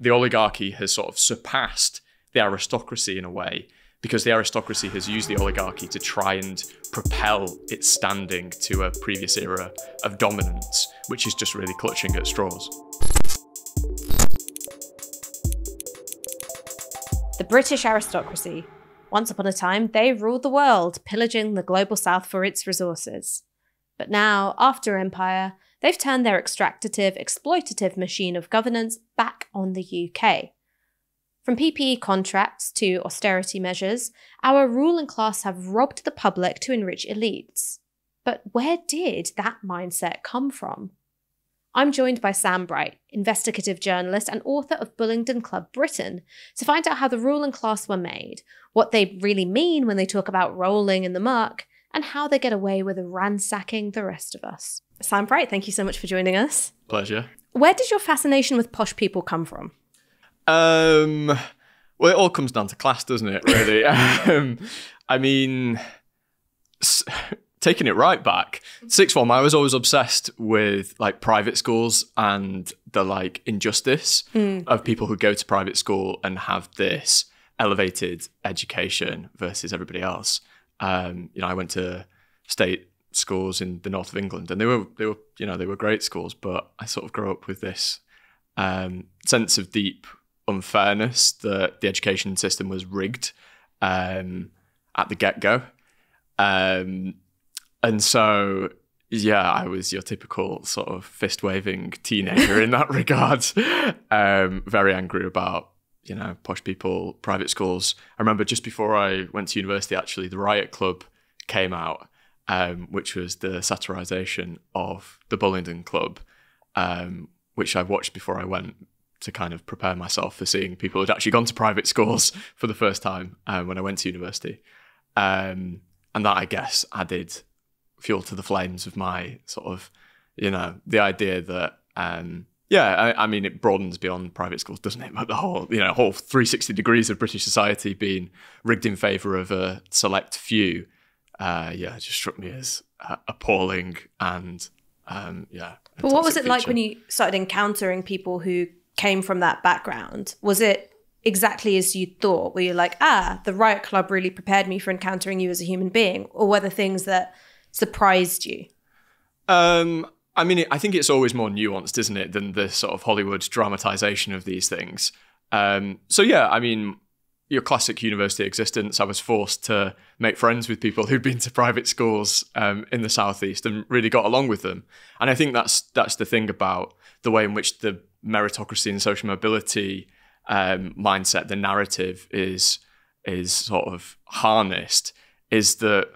the oligarchy has sort of surpassed the aristocracy in a way because the aristocracy has used the oligarchy to try and propel its standing to a previous era of dominance, which is just really clutching at straws. The British aristocracy. Once upon a time, they ruled the world, pillaging the global south for its resources. But now, after empire, they've turned their extractive, exploitative machine of governance back on the UK. From PPE contracts to austerity measures, our ruling class have robbed the public to enrich elites. But where did that mindset come from? I'm joined by Sam Bright, investigative journalist and author of Bullingdon Club Britain, to find out how the ruling class were made, what they really mean when they talk about rolling in the muck, and how they get away with ransacking the rest of us. Sam Bright, thank you so much for joining us. Pleasure. Where did your fascination with posh people come from? Um, well, it all comes down to class, doesn't it? Really. um, I mean, s- taking it right back, sixth form, I was always obsessed with like private schools and the like injustice of people who go to private school and have this elevated education versus everybody else. Um, you know, I went to state schools in the north of England, and they were they were you know they were great schools, but I sort of grew up with this um, sense of deep unfairness that the education system was rigged um, at the get go. Um, and so, yeah, I was your typical sort of fist waving teenager in that regard. Um, very angry about, you know, posh people, private schools. I remember just before I went to university, actually, the Riot Club came out, um, which was the satirization of the Bullingdon Club, um, which I watched before I went to kind of prepare myself for seeing people who'd actually gone to private schools for the first time um, when I went to university. Um, and that, I guess, added fuel to the flames of my sort of, you know, the idea that, um, yeah, I, I mean, it broadens beyond private schools, doesn't it? But the whole, you know, whole 360 degrees of British society being rigged in favour of a select few, uh, yeah, it just struck me as uh, appalling and, um, yeah. But what was it like when you started encountering people who came from that background? Was it exactly as you thought? Were you like, ah, the Riot Club really prepared me for encountering you as a human being? Or were there things that surprised you? Um, I mean, I think it's always more nuanced, isn't it, than the sort of Hollywood dramatization of these things. Um, so yeah, I mean, your classic university existence. I was forced to make friends with people who'd been to private schools um, in the southeast and really got along with them. And I think that's that's the thing about the way in which the meritocracy and social mobility um, mindset, the narrative is is sort of harnessed, is that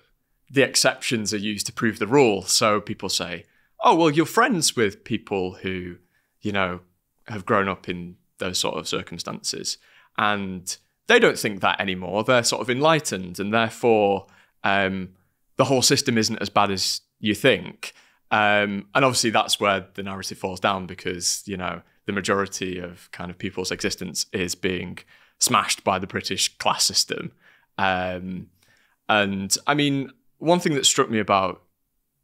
the exceptions are used to prove the rule. So people say, "Oh, well, you're friends with people who, you know, have grown up in those sort of circumstances," and they don't think that anymore. They're sort of enlightened, and therefore, um, the whole system isn't as bad as you think. Um, and obviously, that's where the narrative falls down because you know the majority of kind of people's existence is being smashed by the British class system. Um, and I mean, one thing that struck me about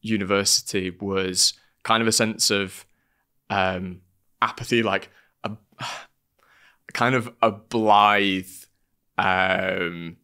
university was kind of a sense of um, apathy, like a kind of a blithe um,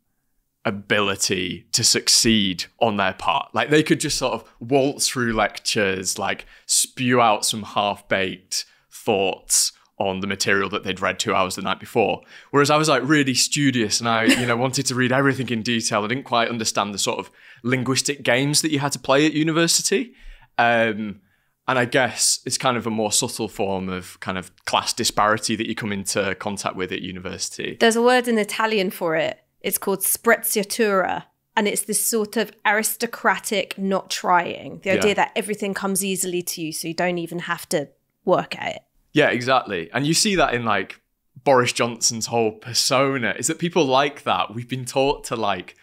ability to succeed on their part. Like they could just sort of waltz through lectures, like spew out some half baked thoughts on the material that they'd read two hours the night before. Whereas I was like really studious and I, you know, wanted to read everything in detail. I didn't quite understand the sort of linguistic games that you had to play at university. Um, and I guess it's kind of a more subtle form of kind of class disparity that you come into contact with at university. There's a word in Italian for it. It's called sprezzatura. And it's this sort of aristocratic not trying. The idea Yeah. that everything comes easily to you, so you don't even have to work at it. Yeah, exactly. And you see that in like Boris Johnson's whole persona is that people like that. We've been taught to like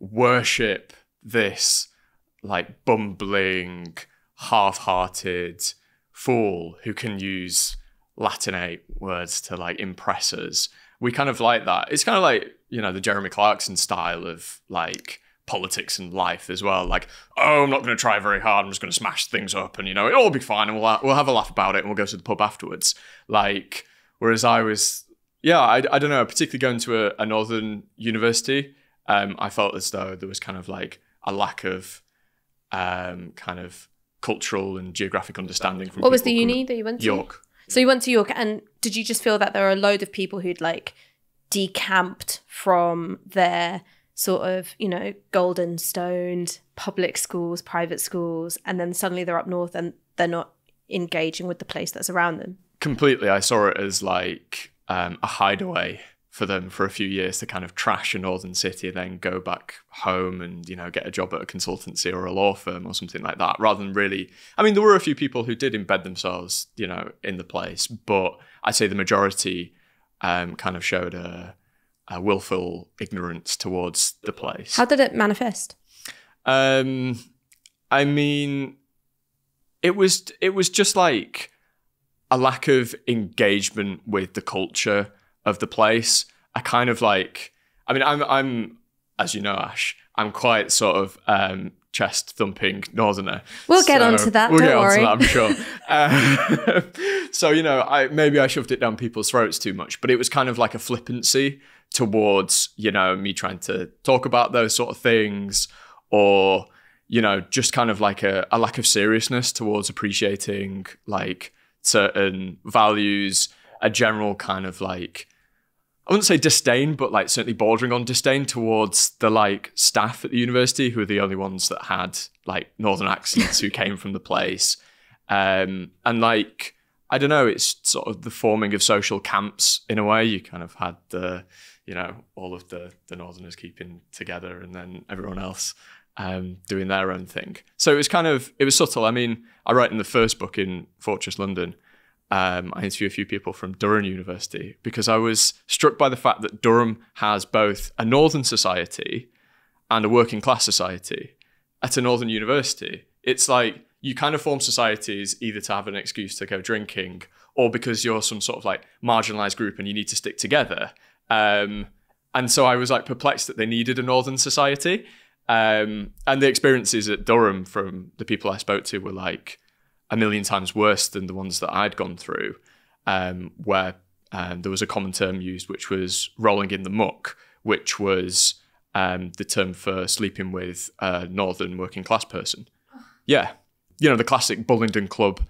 worship this like bumbling, half-hearted fool who can use Latinate words to like impress us. We kind of like that. It's kind of like, you know, the Jeremy Clarkson style of like politics and life as well. Like, oh, I'm not going to try very hard. I'm just going to smash things up, and you know, it'll all be fine, and we'll we'll have a laugh about it, and we'll go to the pub afterwards. Like, Whereas I was, yeah, I, I don't know, particularly going to a, a northern university, um, I felt as though there was kind of like a lack of um, kind of cultural and geographic understanding from What was the uni that you went to? York. So you went to York, and did you just feel that there are a load of people who'd like decamped from their sort of, you know, golden stoned public schools, private schools, and then suddenly they're up north and they're not engaging with the place that's around them? completely i saw it as like um, a hideaway for them for a few years to kind of trash a northern city and then go back home and you know get a job at a consultancy or a law firm or something like that rather than really i mean there were a few people who did embed themselves you know in the place but i'd say the majority um, kind of showed a, a willful ignorance towards the place How did it manifest? um, I mean, it was it was just like a lack of engagement with the culture of the place. I kind of like. I mean, I'm I'm as you know, Ash. I'm quite sort of um, chest thumping northerner. We'll get So- onto that, We'll don't get worry. onto that, I'm sure. Uh, so you know, I maybe I shoved it down people's throats too much, but it was kind of like a flippancy towards you know me trying to talk about those sort of things, or you know, just kind of like a, a lack of seriousness towards appreciating like certain values, a general kind of like I wouldn't say disdain, but like certainly bordering on disdain towards the like staff at the university who were the only ones that had like northern accents who came from the place. Um, and like I don't know, it's sort of the forming of social camps in a way. You kind of had the, you know, all of the the northerners keeping together and then everyone else um, doing their own thing. So it was kind of it was subtle. I mean, I write in the first book in Fortress London um, I interviewed a few people from Durham University because I was struck by the fact that Durham has both a northern society and a working class society at a northern university. It's like you kind of form societies either to have an excuse to go drinking or because you're some sort of like marginalized group and you need to stick together. Um, and so I was like perplexed that they needed a northern society. Um, and the experiences at Durham from the people I spoke to were like, a million times worse than the ones that I'd gone through, um, where um, there was a common term used, which was rolling in the muck, which was um, the term for sleeping with a northern working class person. Yeah. You know, the classic Bullingdon Club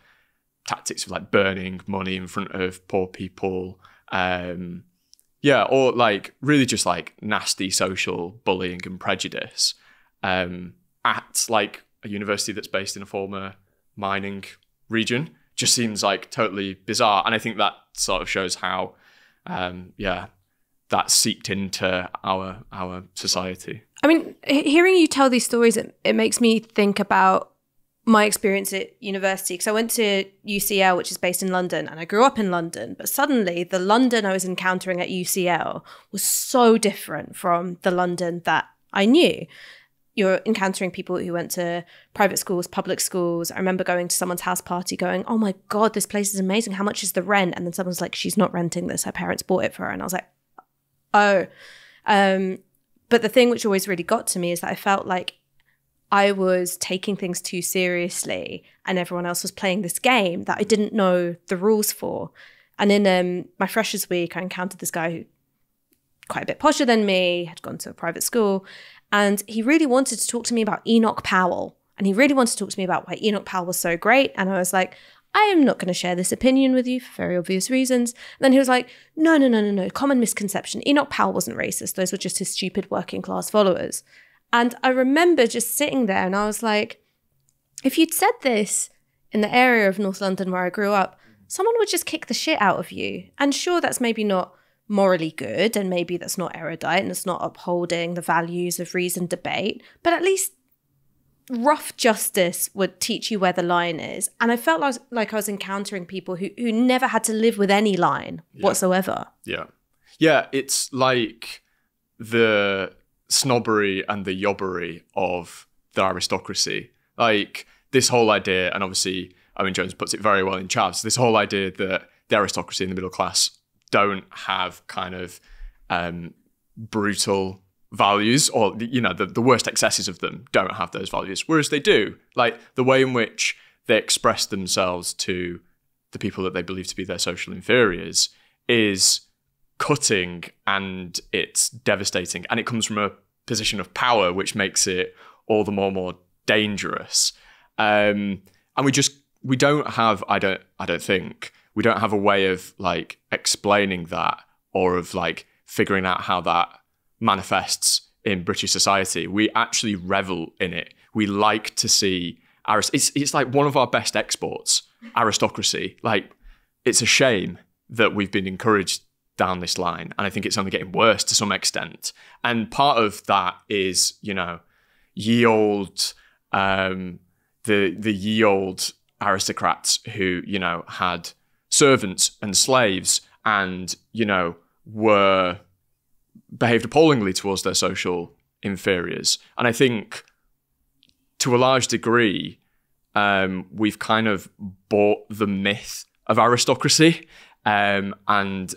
tactics of like burning money in front of poor people. Um, yeah, or like really just like nasty social bullying and prejudice um, at like a university that's based in a former mining region just seems like totally bizarre. And I think that sort of shows how, um, yeah, that seeped into our our society. I mean, hearing you tell these stories, it, it makes me think about my experience at university. Because I went to UCL, which is based in London, and I grew up in London. But suddenly, the London I was encountering at UCL was so different from the London that I knew. You're encountering people who went to private schools, public schools. I remember going to someone's house party going, Oh my God, this place is amazing. How much is the rent? And then someone's like, She's not renting this. Her parents bought it for her. And I was like, Oh. Um, but the thing which always really got to me is that I felt like I was taking things too seriously and everyone else was playing this game that I didn't know the rules for. And in um, my freshers week, I encountered this guy who quite a bit posher than me, had gone to a private school, and he really wanted to talk to me about Enoch Powell. And he really wanted to talk to me about why Enoch Powell was so great. And I was like, I am not going to share this opinion with you for very obvious reasons. And then he was like, no, no, no, no, no. Common misconception. Enoch Powell wasn't racist. Those were just his stupid working class followers. And I remember just sitting there and I was like, if you'd said this in the area of North London where I grew up, someone would just kick the shit out of you. And sure, that's maybe not morally good and maybe that's not erudite and it's not upholding the values of reasoned debate, but at least rough justice would teach you where the line is. And I felt like, like I was encountering people who, who never had to live with any line whatsoever. Yeah. Yeah, it's like the snobbery and the yobbery of the aristocracy. Like this whole idea, and obviously Owen Jones puts it very well in Chavs, this whole idea that the aristocracy and the middle class don't have kind of um, brutal values or you know the, the worst excesses of them don't have those values whereas they do like the way in which they express themselves to the people that they believe to be their social inferiors is cutting and it's devastating, and it comes from a position of power, which makes it all the more more dangerous. Um, and we just we don't have I don't I don't think we don't have a way of like explaining that or of like figuring out how that manifests in British society. We actually revel in it. We like to see arist- it's it's like one of our best exports, aristocracy. Like it's a shame that we've been encouraged down this line and I think it's only getting worse to some extent. And part of that is, you know, ye old um the the ye old aristocrats who, you know, had servants and slaves and, you know, were behaved appallingly towards their social inferiors. And I think to a large degree, um, we've kind of bought the myth of aristocracy um, and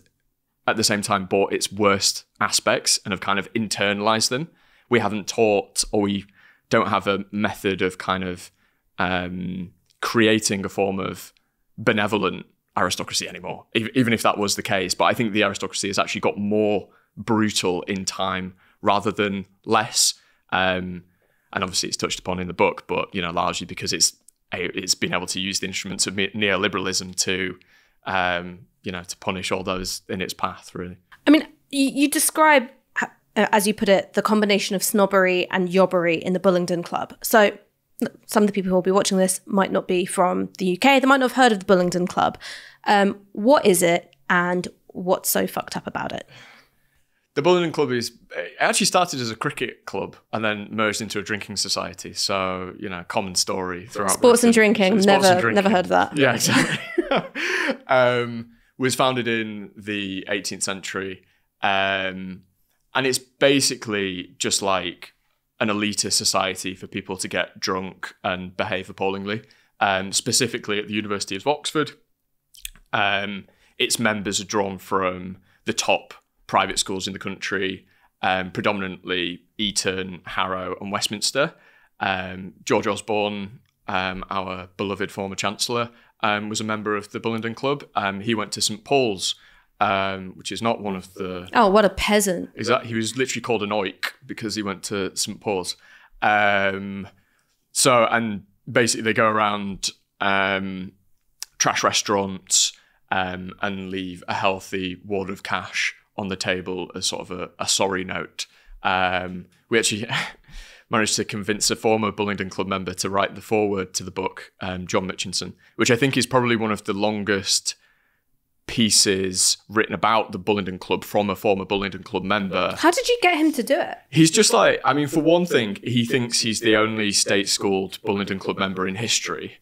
at the same time bought its worst aspects and have kind of internalized them. We haven't taught or we don't have a method of kind of um, creating a form of benevolent aristocracy anymore, even if that was the case. But I think the aristocracy has actually got more brutal in time rather than less. Um, and obviously, it's touched upon in the book, but you know, largely because it's it's been able to use the instruments of neoliberalism to, um, you know, to punish all those in its path. Really, I mean, you, describe, uh, as you put it, the combination of snobbery and yobbery in the Bullingdon Club. So some of the people who will be watching this might not be from the UK. They might not have heard of the Bullingdon Club. Um, what is it, and what's so fucked up about it? The Bullingdon Club is it actually started as a cricket club and then merged into a drinking society. So you know, common story throughout. Sports and drinking. Sports never, and drinking. never heard of that. Yeah, exactly. um, was founded in the 18th century, um, and it's basically just like an elitist society for people to get drunk and behave appallingly. Um, specifically at the University of Oxford, um, its members are drawn from the top private schools in the country, um, predominantly Eton, Harrow, and Westminster. Um, George Osborne, um, our beloved former Chancellor, um, was a member of the Bullingdon Club. he went to St Paul's um, which is not one of the. Oh, what a peasant! Is that he was literally called an oik because he went to St Paul's. Um, so and basically they go around um, trash restaurants um, and leave a healthy wad of cash on the table as sort of a, a sorry note. Um, we actually. managed to convince a former Bullingdon Club member to write the foreword to the book, um, John Mitchinson, which I think is probably one of the longest pieces written about the Bullingdon Club from a former Bullingdon Club member. How did you get him to do it? He's just like, I mean, for one thing, he thinks he's the only state schooled Bullingdon Club member in history.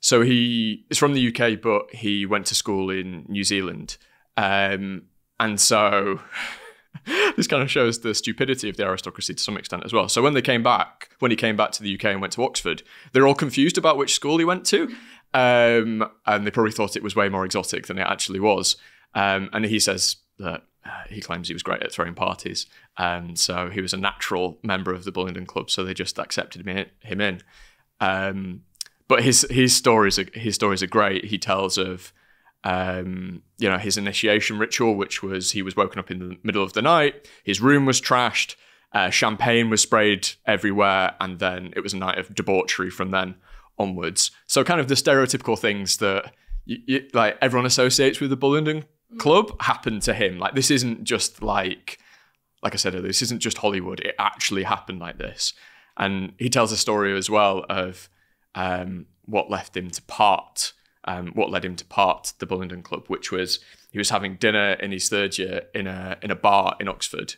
So he is from the UK, but he went to school in New Zealand. Um, and so this kind of shows the stupidity of the aristocracy to some extent as well. So when they came back, when he came back to the UK and went to Oxford, they're all confused about which school he went to. Um, and they probably thought it was way more exotic than it actually was. Um, and he says that uh, he claims he was great at throwing parties. And so he was a natural member of the Bullingdon Club. So they just accepted him in. Um, but his his stories are, his stories are great. He tells of um, you know his initiation ritual, which was he was woken up in the middle of the night. His room was trashed. Uh, champagne was sprayed everywhere, and then it was a night of debauchery from then onwards. So kind of the stereotypical things that you, you, like everyone associates with the Bullingdon Club happened to him. Like this isn't just like like I said earlier, this isn't just Hollywood. It actually happened like this. And he tells a story as well of um, what left him to part, um, what led him to part the Bullingdon Club, which was he was having dinner in his third year in a in a bar in Oxford,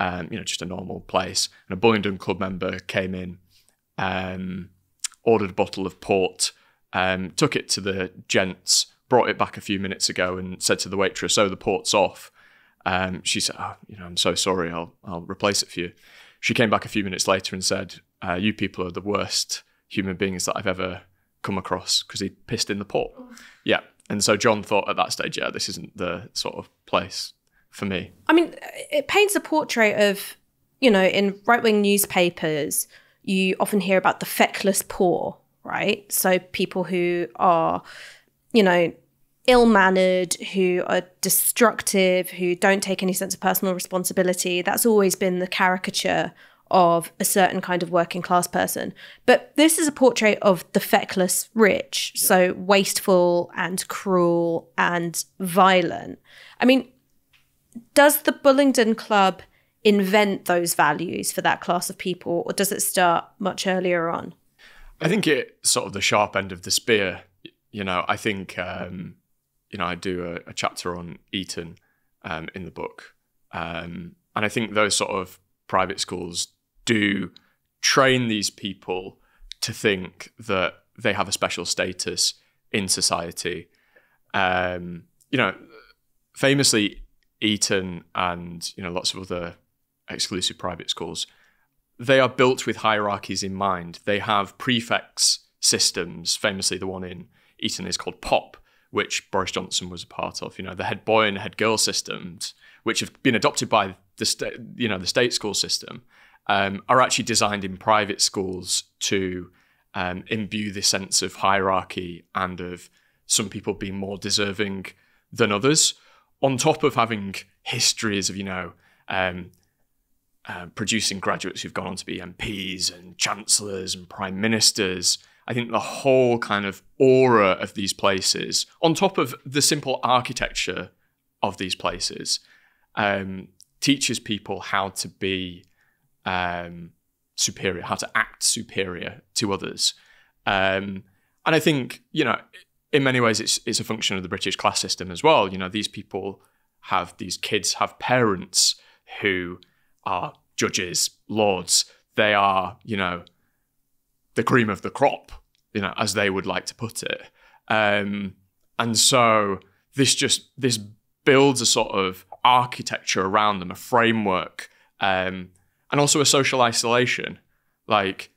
um, you know, just a normal place. And a Bullingdon Club member came in, um, ordered a bottle of port, um, took it to the gents, brought it back a few minutes ago, and said to the waitress, "Oh, the port's off." Um, she said, "Oh, you know, I'm so sorry. I'll I'll replace it for you." She came back a few minutes later and said, uh, "You people are the worst human beings that I've ever come across," because he pissed in the port. Yeah, and so John thought at that stage, "Yeah, this isn't the sort of place for me." I mean, it paints a portrait of, you know, in right wing newspapers you often hear about the feckless poor, right? So people who are, you know, ill mannered, who are destructive, who don't take any sense of personal responsibility. That's always been the caricature of a certain kind of working class person. But this is a portrait of the feckless rich, so wasteful and cruel and violent. I mean, does the Bullingdon Club invent those values for that class of people, or does it start much earlier on? I think it's sort of the sharp end of the spear. You know, I think um, you know, I do a, a chapter on Eton um, in the book, um, and I think those sort of private schools do train these people to think that they have a special status in society. Um, you know, famously, Eton and you know lots of other exclusive private schools, they are built with hierarchies in mind. They have prefects systems. Famously, the one in Eton is called POP, which Boris Johnson was a part of. You know, the head boy and head girl systems, which have been adopted by the state, you know, the state school system, um, are actually designed in private schools to um, imbue this sense of hierarchy and of some people being more deserving than others. On top of having histories of, you know, um, uh, producing graduates who've gone on to be MPs and chancellors and prime ministers I think the whole kind of aura of these places, on top of the simple architecture of these places, um, teaches people how to be um, superior, how to act superior to others. Um, and I think, you know, in many ways, it's, it's a function of the British class system as well. You know, these people have, these kids have parents who are judges, lords. They are, you know, the cream of the crop, you know, as they would like to put it. Um, and so this just this builds a sort of architecture around them, a framework, um, and also a social isolation. Like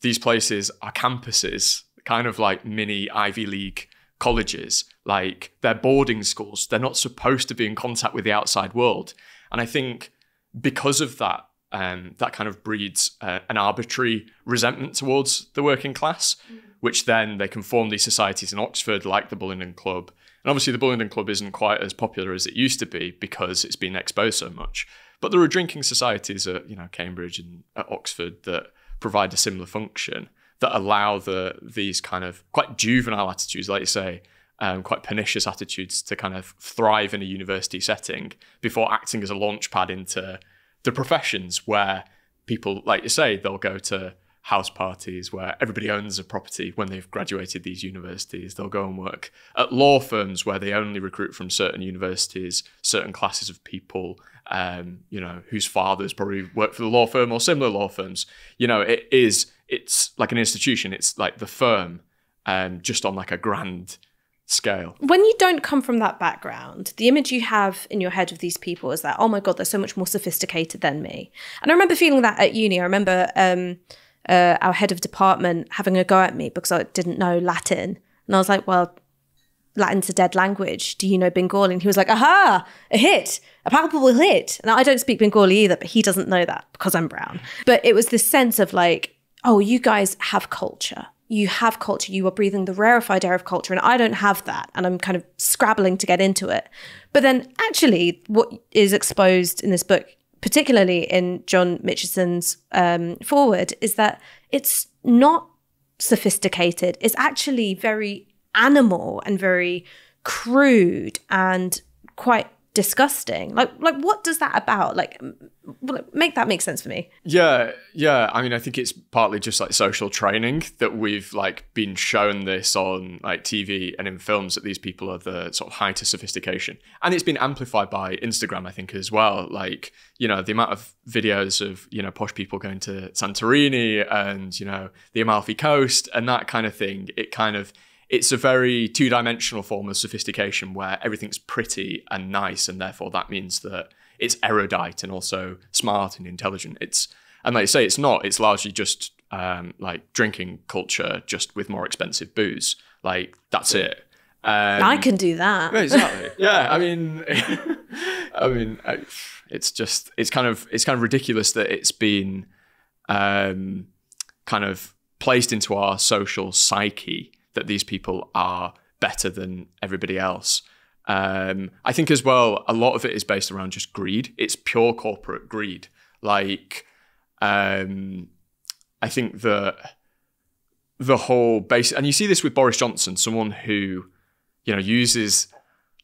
these places are campuses, kind of like mini Ivy League colleges. Like they're boarding schools. They're not supposed to be in contact with the outside world. And I think because of that, um, that kind of breeds uh, an arbitrary resentment towards the working class, mm. which then they can form these societies in Oxford, like the Bullingdon Club. And obviously, the Bullingdon Club isn't quite as popular as it used to be because it's been exposed so much. But there are drinking societies at you know Cambridge and at Oxford that provide a similar function that allow the these kind of quite juvenile attitudes, like you say, um, quite pernicious attitudes to kind of thrive in a university setting before acting as a launch pad into the professions where people, like you say, they'll go to house parties where everybody owns a property when they've graduated these universities. They'll go and work at law firms where they only recruit from certain universities, certain classes of people, um, you know, whose fathers probably work for the law firm or similar law firms. You know, it is, it's like an institution. It's like the firm, um, just on like a grand scale. When you don't come from that background, the image you have in your head of these people is that, oh my God, they're so much more sophisticated than me. And I remember feeling that at uni. I remember um, uh, our head of department having a go at me because I didn't know Latin. And I was like, well, Latin's a dead language. Do you know Bengali? And he was like, aha, a hit, a palpable hit. And I don't speak Bengali either, but he doesn't know that because I'm brown. But it was this sense of like, oh, you guys have culture you have culture, you are breathing the rarefied air of culture, and I don't have that. And I'm kind of scrabbling to get into it. But then, actually, what is exposed in this book, particularly in John Mitchinson's um, foreword, is that it's not sophisticated. It's actually very animal and very crude and quite disgusting. Like, like what does that about? Like, make that make sense for me. Yeah, yeah. I mean, I think it's partly just like social training that we've like been shown this on like TV and in films that these people are the sort of height of sophistication, and it's been amplified by Instagram, I think, as well. Like, you know, the amount of videos of you know posh people going to Santorini and you know the Amalfi Coast and that kind of thing. It kind of it's a very two dimensional form of sophistication where everything's pretty and nice, and therefore that means that it's erudite and also smart and intelligent. It's and like you say, it's not. It's largely just um, like drinking culture, just with more expensive booze. Like that's it. Um, I can do that. exactly. yeah. I mean, I mean, it's just it's kind of it's kind of ridiculous that it's been um, kind of placed into our social psyche that these people are better than everybody else. Um, I think as well, a lot of it is based around just greed. It's pure corporate greed. Like, um, I think that the whole base, and you see this with Boris Johnson, someone who, you know, uses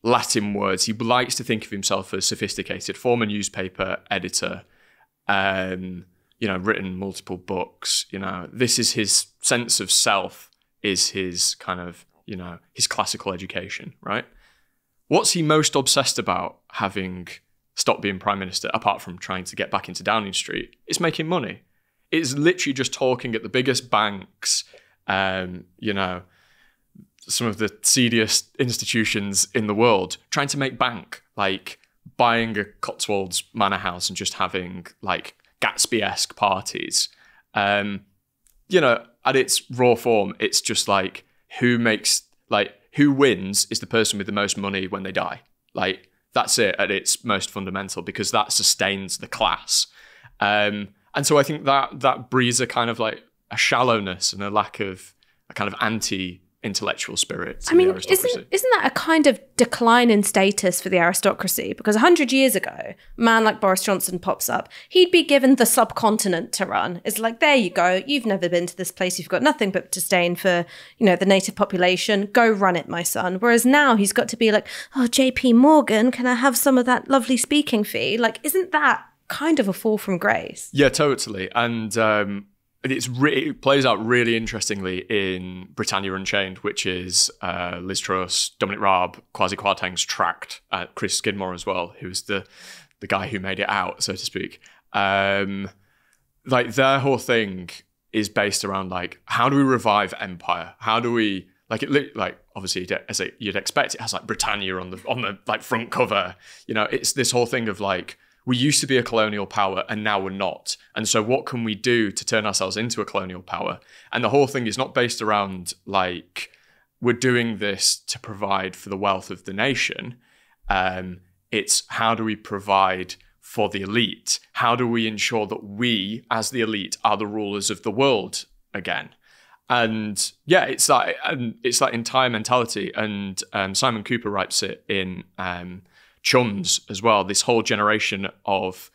Latin words. He likes to think of himself as sophisticated. Former newspaper editor, um, you know, written multiple books. You know, this is his sense of self. Is his kind of you know his classical education, right? What's he most obsessed about having stopped being prime minister, apart from trying to get back into Downing Street? It's making money. It's literally just talking at the biggest banks, um, you know, some of the seediest institutions in the world, trying to make bank, like buying a Cotswolds manor house and just having like Gatsby-esque parties. Um, you know, at its raw form, it's just like who makes like who wins is the person with the most money when they die. Like that's it at its most fundamental because that sustains the class. Um, and so I think that that breeds a kind of like a shallowness and a lack of a kind of anti intellectual spirit. I mean, isn't isn't that a kind of decline in status for the aristocracy? Because hundred years ago, a man like Boris Johnson pops up, he'd be given the subcontinent to run. It's like, there you go. You've never been to this place. You've got nothing but disdain for you know the native population. Go run it, my son. Whereas now he's got to be like, oh, J.P. Morgan, can I have some of that lovely speaking fee? Like, isn't that kind of a fall from grace? Yeah, totally. And um, it's re- it plays out really interestingly in Britannia Unchained, which is uh, Liz Truss, Dominic Raab, Kwasi Kwarteng's tract, uh, Chris Skidmore as well, who's the the guy who made it out, so to speak. Um, like their whole thing is based around like how do we revive empire? How do we like it? Like obviously, as you'd expect, it has like Britannia on the on the like front cover. You know, it's this whole thing of like we used to be a colonial power and now we're not. And so, what can we do to turn ourselves into a colonial power? And the whole thing is not based around like we're doing this to provide for the wealth of the nation. Um, it's how do we provide for the elite? How do we ensure that we, as the elite, are the rulers of the world again? And yeah, it's that and it's that entire mentality. And um, Simon Kuper writes it in um, chums as well. This whole generation of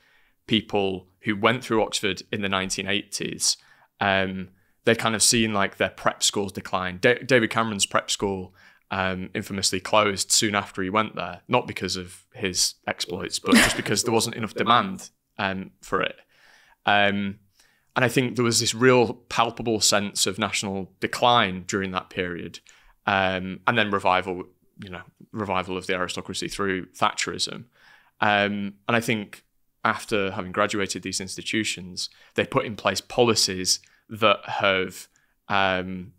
people who went through Oxford in the 1980s, um, they'd kind of seen like their prep schools decline. Da- David Cameron's prep school um, infamously closed soon after he went there, not because of his exploits, but just because there wasn't enough demand um, for it. Um, and I think there was this real palpable sense of national decline during that period, um, and then revival you know revival of the aristocracy through Thatcherism. Um, and I think after having graduated these institutions, they put in place policies that have um,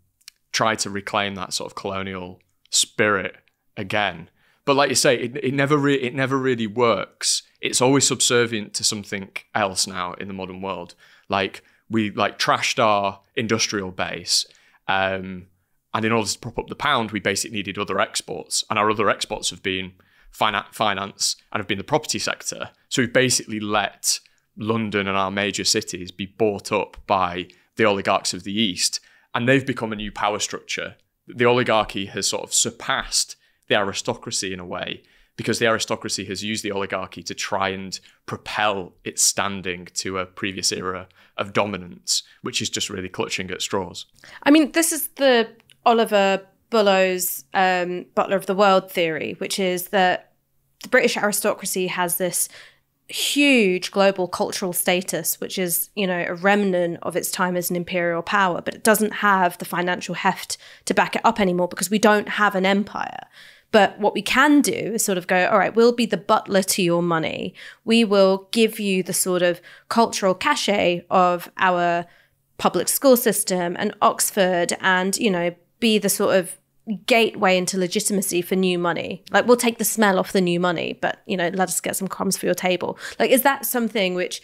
tried to reclaim that sort of colonial spirit again. But like you say, it, it never it never really works. It's always subservient to something else now in the modern world. Like we like trashed our industrial base. Um, and in order to prop up the pound, we basically needed other exports. And our other exports have been finance and have been the property sector. So we've basically let London and our major cities be bought up by the oligarchs of the East. And they've become a new power structure. The oligarchy has sort of surpassed the aristocracy in a way because the aristocracy has used the oligarchy to try and propel its standing to a previous era of dominance, which is just really clutching at straws. I mean, this is the Oliver Bullough's um, Butler of the World theory, which is that the British aristocracy has this huge global cultural status, which is, you know, a remnant of its time as an imperial power, but it doesn't have the financial heft to back it up anymore because we don't have an empire. But what we can do is sort of go, all right, we'll be the butler to your money. We will give you the sort of cultural cachet of our public school system and Oxford and, you know, be the sort of gateway into legitimacy for new money. Like we'll take the smell off the new money, but you know, let us get some crumbs for your table. Like is that something which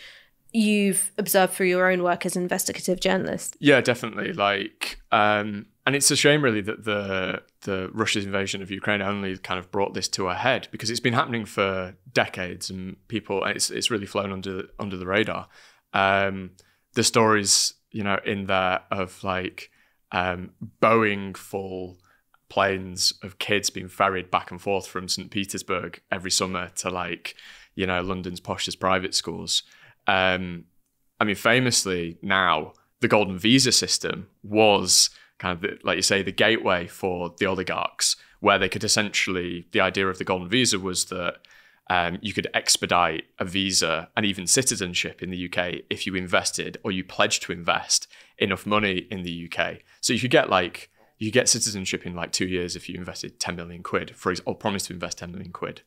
you've observed through your own work as an investigative journalist? Yeah, definitely. Like um and it's a shame really that the the Russia's invasion of Ukraine only kind of brought this to a head because it's been happening for decades and people it's it's really flown under under the radar. Um the stories, you know, in there of like um, Boeing full planes of kids being ferried back and forth from St. Petersburg every summer to like, you know, London's poshest private schools. Um, I mean, famously now, the golden visa system was kind of, the, like you say, the gateway for the oligarchs, where they could essentially, the idea of the golden visa was that um, you could expedite a visa and even citizenship in the UK if you invested or you pledged to invest enough money in the UK. So you could get like you get citizenship in like two years if you invested 10 million quid, for or promised to invest 10 million quid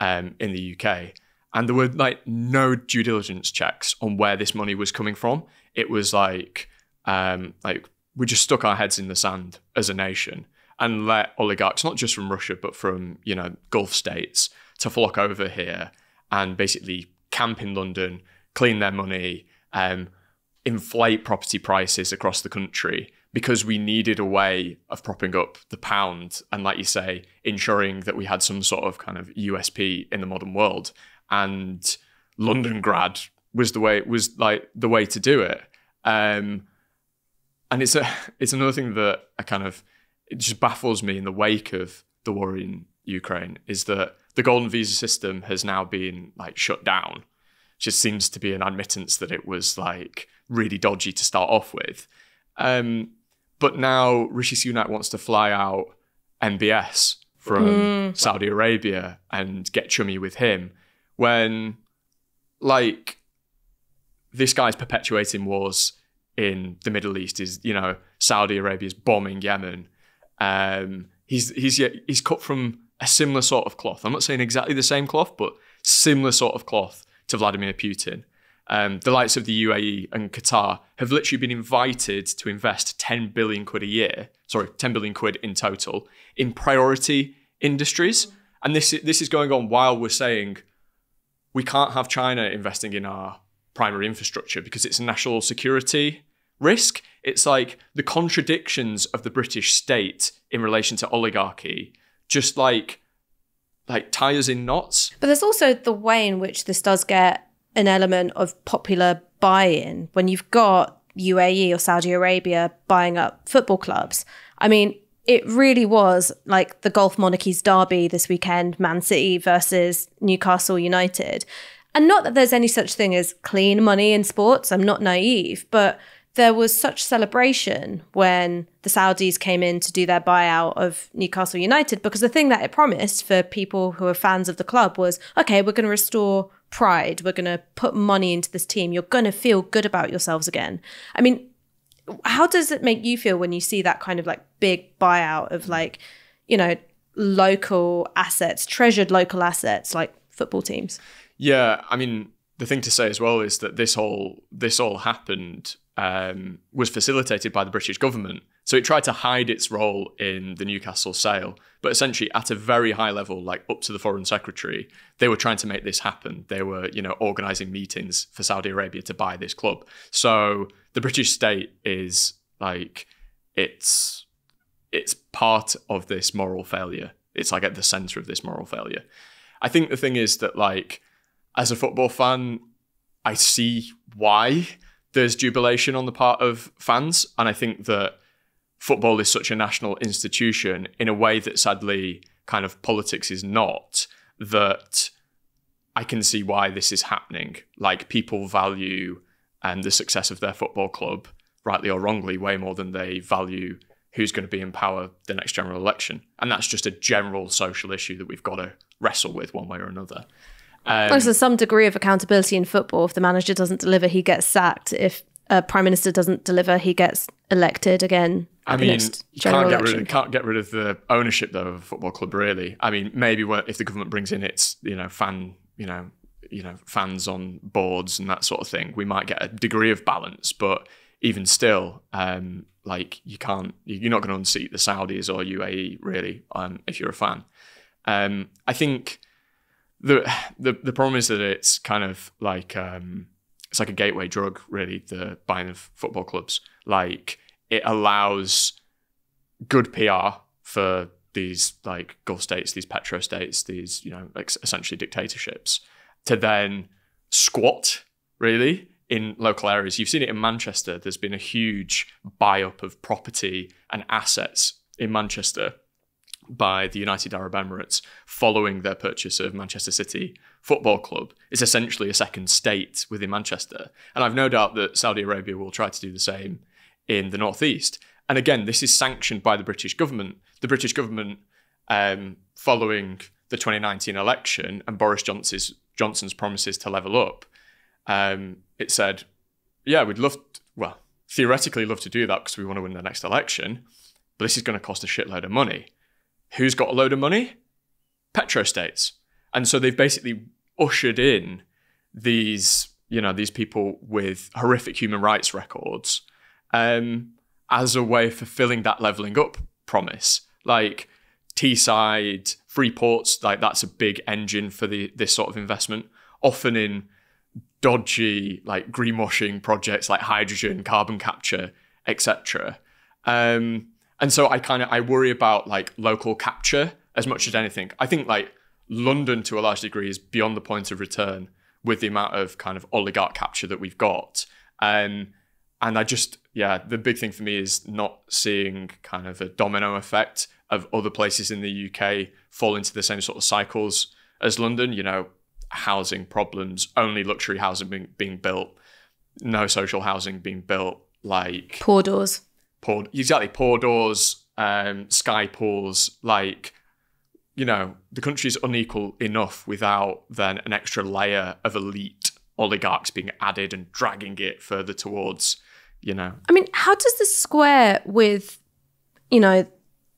um, in the UK. And there were like no due diligence checks on where this money was coming from. It was like, um, like we just stuck our heads in the sand as a nation and let oligarchs, not just from Russia, but from, you know, Gulf states to flock over here and basically camp in London, clean their money, um, inflate property prices across the country because we needed a way of propping up the pound and, like you say, ensuring that we had some sort of kind of USP in the modern world. And Londongrad was the way was like the way to do it. Um, and it's a it's another thing that I kind of it just baffles me in the wake of the war in Ukraine is that the golden visa system has now been like shut down. Just seems to be an admittance that it was like really dodgy to start off with. Um, but now Rishi Sunak wants to fly out MBS from mm. Saudi Arabia and get chummy with him when, like, this guy's perpetuating wars in the Middle East. Is you know Saudi Arabia's bombing Yemen. Um, he's he's he's cut from a similar sort of cloth. I'm not saying exactly the same cloth, but similar sort of cloth to Vladimir Putin um, the likes of the UAE and Qatar have literally been invited to invest 10 billion quid a year, sorry, 10 billion quid in total in priority industries. And this, this is going on while we're saying we can't have China investing in our primary infrastructure because it's a national security risk. It's like the contradictions of the British state in relation to oligarchy, just like like tires in knots. But there's also the way in which this does get an element of popular buy-in when you've got UAE or Saudi Arabia buying up football clubs. I mean, it really was like the Gulf monarchies derby this weekend, Man City versus Newcastle United. And not that there's any such thing as clean money in sports, I'm not naive, but there was such celebration when the Saudis came in to do their buyout of Newcastle United because the thing that it promised for people who are fans of the club was okay, we're going to restore pride. We're going to put money into this team. You're going to feel good about yourselves again. I mean, how does it make you feel when you see that kind of like big buyout of like, you know, local assets, treasured local assets like football teams? Yeah, I mean, the thing to say as well is that this all this all happened um, was facilitated by the British government. So it tried to hide its role in the Newcastle sale, but essentially at a very high level, like up to the foreign secretary, they were trying to make this happen. They were, you know, organizing meetings for Saudi Arabia to buy this club. So the British state is like it's it's part of this moral failure. It's like at the center of this moral failure. I think the thing is that like as a football fan, I see why there's jubilation on the part of fans. And I think that football is such a national institution in a way that sadly kind of politics is not, that I can see why this is happening. Like people value and um, the success of their football club, rightly or wrongly, way more than they value who's going to be in power the next general election. And that's just a general social issue that we've got to wrestle with one way or another. Um, well, there's some degree of accountability in football. If the manager doesn't deliver, he gets sacked. If a prime minister doesn't deliver, he gets elected again. I mean, you can't get rid of can't get rid of the ownership though of a football club. Really, I mean, maybe if the government brings in its you know fan you know you know fans on boards and that sort of thing, we might get a degree of balance. But even still, um, like you can't, you're not going to unseat the Saudis or UAE really um, if you're a fan. Um, I think the the the problem is that it's kind of like um, it's like a gateway drug, really. The buying of football clubs, like it allows good PR for these like Gulf states, these petro states, these you know like essentially dictatorships, to then squat really in local areas. You've seen it in Manchester. There's been a huge buy up of property and assets in Manchester by the United Arab Emirates following their purchase of Manchester City Football Club is essentially a second state within Manchester. And I've no doubt that Saudi Arabia will try to do the same in the Northeast. And again, this is sanctioned by the British government. The British government, um, following the 2019 election and Boris Johnson's, Johnson's promises to level up, um, it said, yeah, we'd love, to, well, theoretically love to do that because we want to win the next election, but this is going to cost a shitload of money. Who's got a load of money? Petrostates. And so they've basically ushered in these, you know, these people with horrific human rights records um, as a way of fulfilling that leveling up promise. Like Teesside, Freeport's, like that's a big engine for the this sort of investment, often in dodgy, like greenwashing projects like hydrogen, carbon capture, etc. Um, and so I kind of I worry about like local capture as much as anything. I think like London to a large degree is beyond the point of return with the amount of kind of oligarch capture that we've got. Um, and I just yeah, the big thing for me is not seeing kind of a domino effect of other places in the UK fall into the same sort of cycles as London. You know, housing problems, only luxury housing being, being built, no social housing being built, like poor doors poor exactly poor doors, um, sky pools, like you know, the country's unequal enough without then an extra layer of elite oligarchs being added and dragging it further towards, you know. I mean, how does this square with, you know,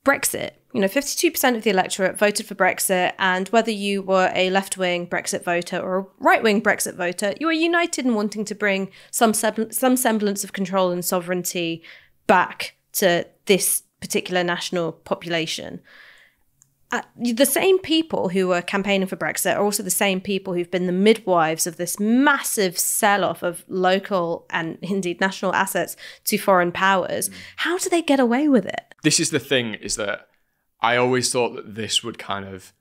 Brexit? You know, 52% of the electorate voted for Brexit, and whether you were a left wing Brexit voter or a right wing Brexit voter, you were united in wanting to bring some, some semblance of control and sovereignty back to this particular national population. Uh, the same people who are campaigning for Brexit are also the same people who've been the midwives of this massive sell off of local and indeed national assets to foreign powers. Mm. How do they get away with it? This is the thing is that I always thought that this would kind of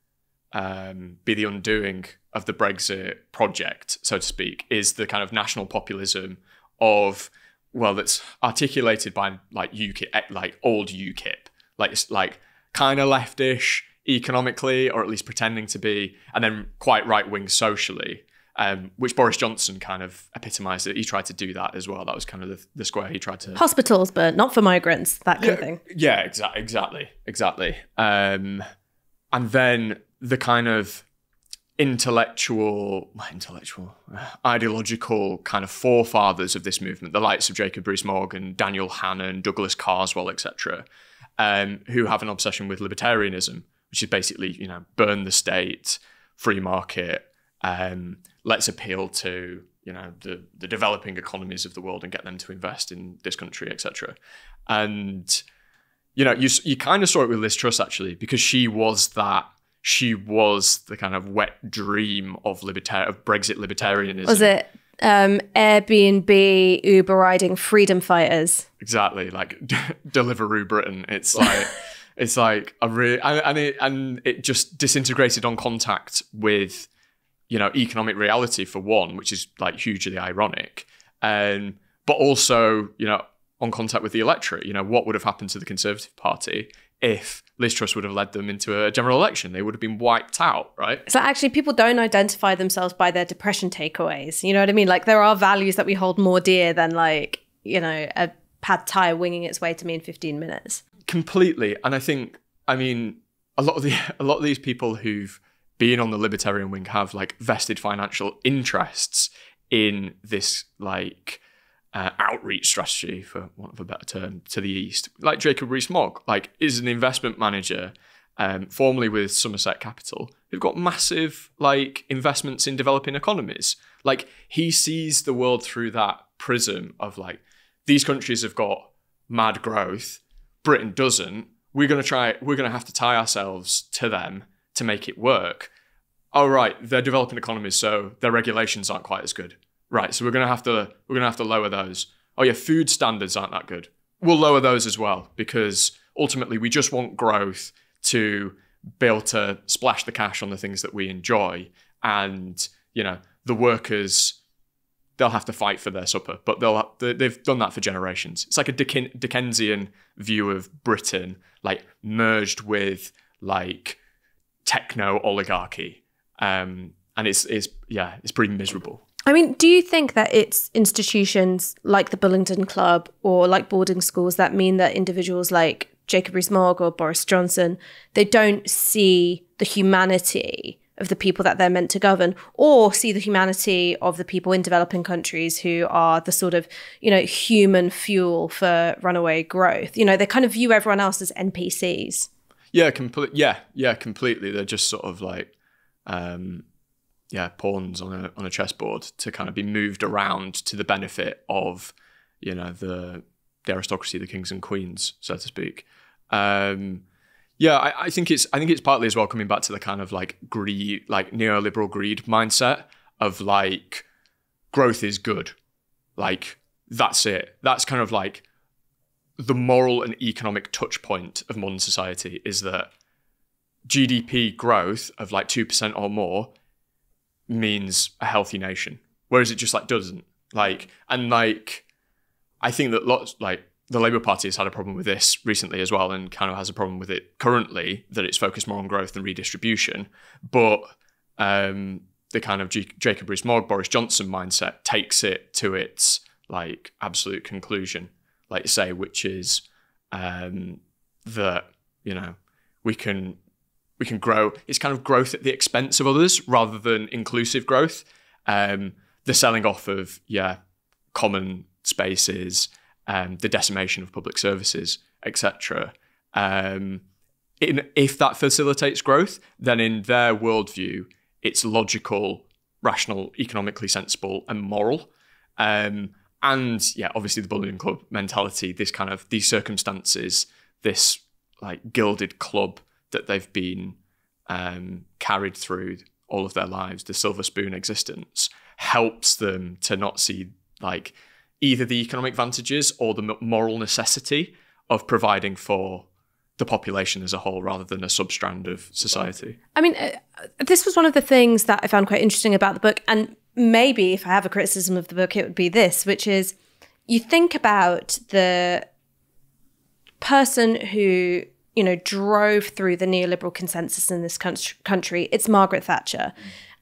um, be the undoing of the Brexit project, so to speak, is the kind of national populism of well that's articulated by like UKIP, eh, like old UKIP, like it's like kind of leftish economically, or at least pretending to be, and then quite right wing socially. Um, which Boris Johnson kind of epitomised it. He tried to do that as well. That was kind of the, the square he tried to hospitals, but not for migrants. That kind yeah, of thing. Yeah, exactly, exactly, exactly. Um, and then the kind of intellectual, intellectual, ideological kind of forefathers of this movement, the likes of Jacob Rees-Mogg, Daniel Hannan, Douglas Carswell, etc., um, who have an obsession with libertarianism, which is basically, you know, burn the state, free market, um, let's appeal to, you know, the, the developing economies of the world and get them to invest in this country, etc. And, you know, you, you kind of saw it with Liz Truss, actually, because she was that she was the kind of wet dream of libertar- of Brexit libertarianism. Was it um, Airbnb, Uber riding freedom fighters? Exactly, like Deliveroo Britain. It's like it's like a real and, and it and it just disintegrated on contact with you know economic reality for one, which is like hugely ironic, and um, but also you know on contact with the electorate. You know what would have happened to the Conservative Party if Liz Truss would have led them into a general election. They would have been wiped out, right? So actually, people don't identify themselves by their depression takeaways. You know what I mean? Like there are values that we hold more dear than like you know a pad thai winging its way to me in 15 minutes. Completely, and I think I mean a lot of the a lot of these people who've been on the libertarian wing have like vested financial interests in this like uh, outreach strategy, for want of a better term, to the east. Like Jacob Rees-Mogg, like is an investment manager, um, formerly with Somerset Capital, who've got massive like investments in developing economies. Like he sees the world through that prism of like these countries have got mad growth, Britain doesn't. We're gonna try. We're gonna have to tie ourselves to them to make it work. Oh right, they're developing economies, so their regulations aren't quite as good Right, so we're gonna have to we're gonna have to lower those. Oh yeah, food standards aren't that good. We'll lower those as well because ultimately we just want growth to be able to splash the cash on the things that we enjoy, and you know the workers they'll have to fight for their supper, but they'll they've done that for generations. It's like a Dickensian view of Britain, like merged with like techno oligarchy. Um, and it's it's yeah, it's pretty miserable. I mean, do you think that it's institutions like the Bullingdon Club or like boarding schools that mean that individuals like Jacob Rees-Mogg or Boris Johnson, they don't see the humanity of the people that they're meant to govern or see the humanity of the people in developing countries who are the sort of, you know, human fuel for runaway growth. You know, they kind of view everyone else as NPCs. Yeah, complete yeah, yeah, completely. They're just sort of like um yeah pawns on a on a chessboard to kind of be moved around to the benefit of you know the the aristocracy, the kings and queens, so to speak. Um, yeah, I, I, think it's I think it's partly as well coming back to the kind of like greed, like neoliberal greed mindset of like growth is good, like that's it. That's kind of like the moral and economic touch point of modern society is that GDP growth of like two percent or more means a healthy nation. Whereas it just like doesn't. Like and like I think that lots like the Labour Party has had a problem with this recently as well, and kind of has a problem with it currently that it's focused more on growth than redistribution. But um, the kind of G- Jacob Rees-Mogg, Boris Johnson mindset takes it to its like absolute conclusion, like you say, which is um, that you know we can we can grow. It's kind of growth at the expense of others rather than inclusive growth. Um, the selling off of yeah common spaces, um, the decimation of public services, etc. Um, if that facilitates growth, then in their worldview, it's logical, rational, economically sensible, and moral. Um, and yeah, obviously the Bullingdon Club mentality, this kind of these circumstances, this like gilded club that they've been um, carried through all of their lives, the silver spoon existence, helps them to not see like either the economic advantages or the moral necessity of providing for the population as a whole rather than a substrand of society. I mean, uh, this was one of the things that I found quite interesting about the book. And maybe if I have a criticism of the book, it would be this, which is you think about the person who you know, drove through the neoliberal consensus in this country. It's Margaret Thatcher.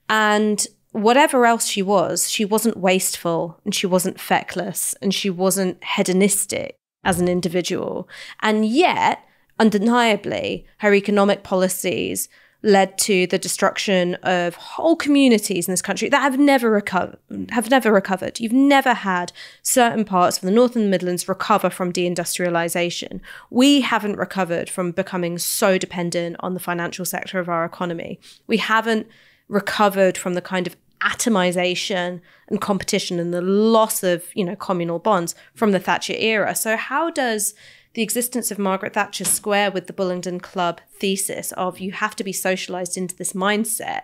And whatever else she was, she wasn't wasteful and she wasn't feckless and she wasn't hedonistic as an individual. And yet, undeniably, her economic policies led to the destruction of whole communities in this country that have never recovered have never recovered. You've never had certain parts of the north and the midlands recover from deindustrialization. We haven't recovered from becoming so dependent on the financial sector of our economy. We haven't recovered from the kind of atomization and competition and the loss of you know communal bonds from the thatcher era. So how does the existence of Margaret Thatcher square with the Bullingdon Club thesis of you have to be socialized into this mindset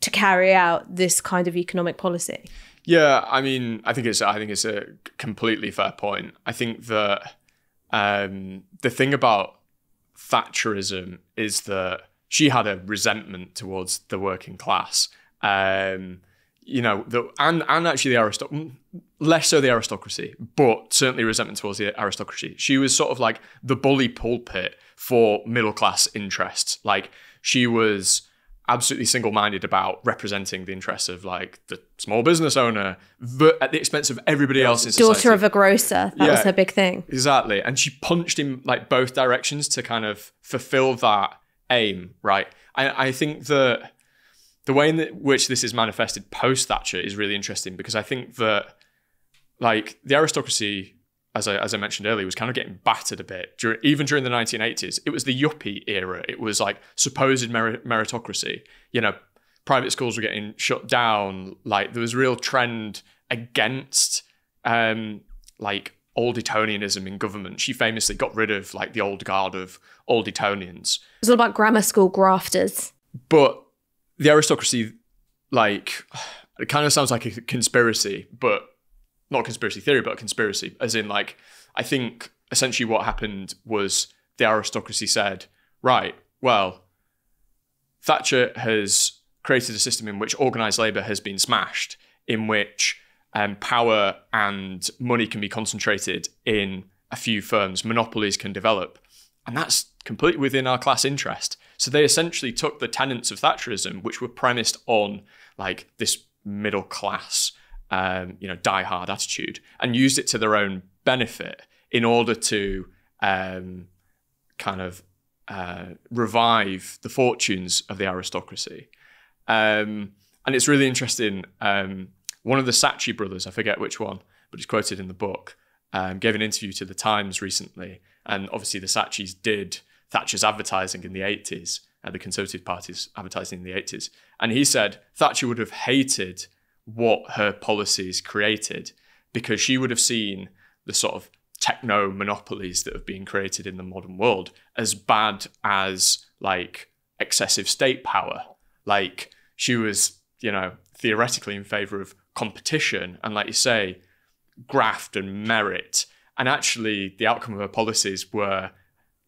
to carry out this kind of economic policy. Yeah, I mean, I think it's I think it's a completely fair point. I think that um, the thing about Thatcherism is that she had a resentment towards the working class. Um, you know, the, and and actually the aristocracy, less so the aristocracy, but certainly resentment towards the aristocracy. She was sort of like the bully pulpit for middle class interests. Like she was absolutely single minded about representing the interests of like the small business owner but at the expense of everybody else in society. Daughter of a grocer. That yeah, was her big thing. Exactly. And she punched in like both directions to kind of fulfill that aim, right? I, I think that the way in which this is manifested post Thatcher is really interesting because I think that like the aristocracy, as I, as I mentioned earlier, was kind of getting battered a bit. During, even during the 1980s, it was the yuppie era. It was like supposed meritocracy. You know, private schools were getting shut down. Like there was a real trend against um, like old Etonianism in government. She famously got rid of like the old guard of old Etonians. It was all about grammar school grafters. But the aristocracy, like, it kind of sounds like a conspiracy, but not conspiracy theory, but a conspiracy, as in, like, I think essentially what happened was the aristocracy said, right, well, Thatcher has created a system in which organized labor has been smashed, in which um, power and money can be concentrated in a few firms, monopolies can develop. And that's completely within our class interest. So they essentially took the tenets of Thatcherism, which were premised on like this middle class, um, you know, die hard attitude, and used it to their own benefit in order to um, kind of uh, revive the fortunes of the aristocracy. Um, and it's really interesting. Um, one of the Saatchi brothers, I forget which one, but it's quoted in the book, um, gave an interview to the Times recently. And obviously, the Saatchis did Thatcher's advertising in the 80s, uh, the Conservative Party's advertising in the 80s. And he said Thatcher would have hated what her policies created because she would have seen the sort of techno monopolies that have been created in the modern world as bad as like excessive state power. Like she was, you know, theoretically in favor of competition and, like you say, graft and merit. And actually, the outcome of her policies were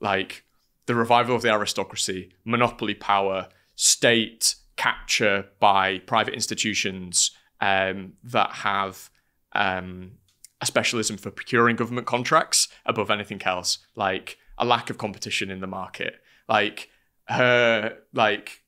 like the revival of the aristocracy, monopoly power, state capture by private institutions um, that have um, a specialism for procuring government contracts above anything else, like a lack of competition in the market. Like her, like,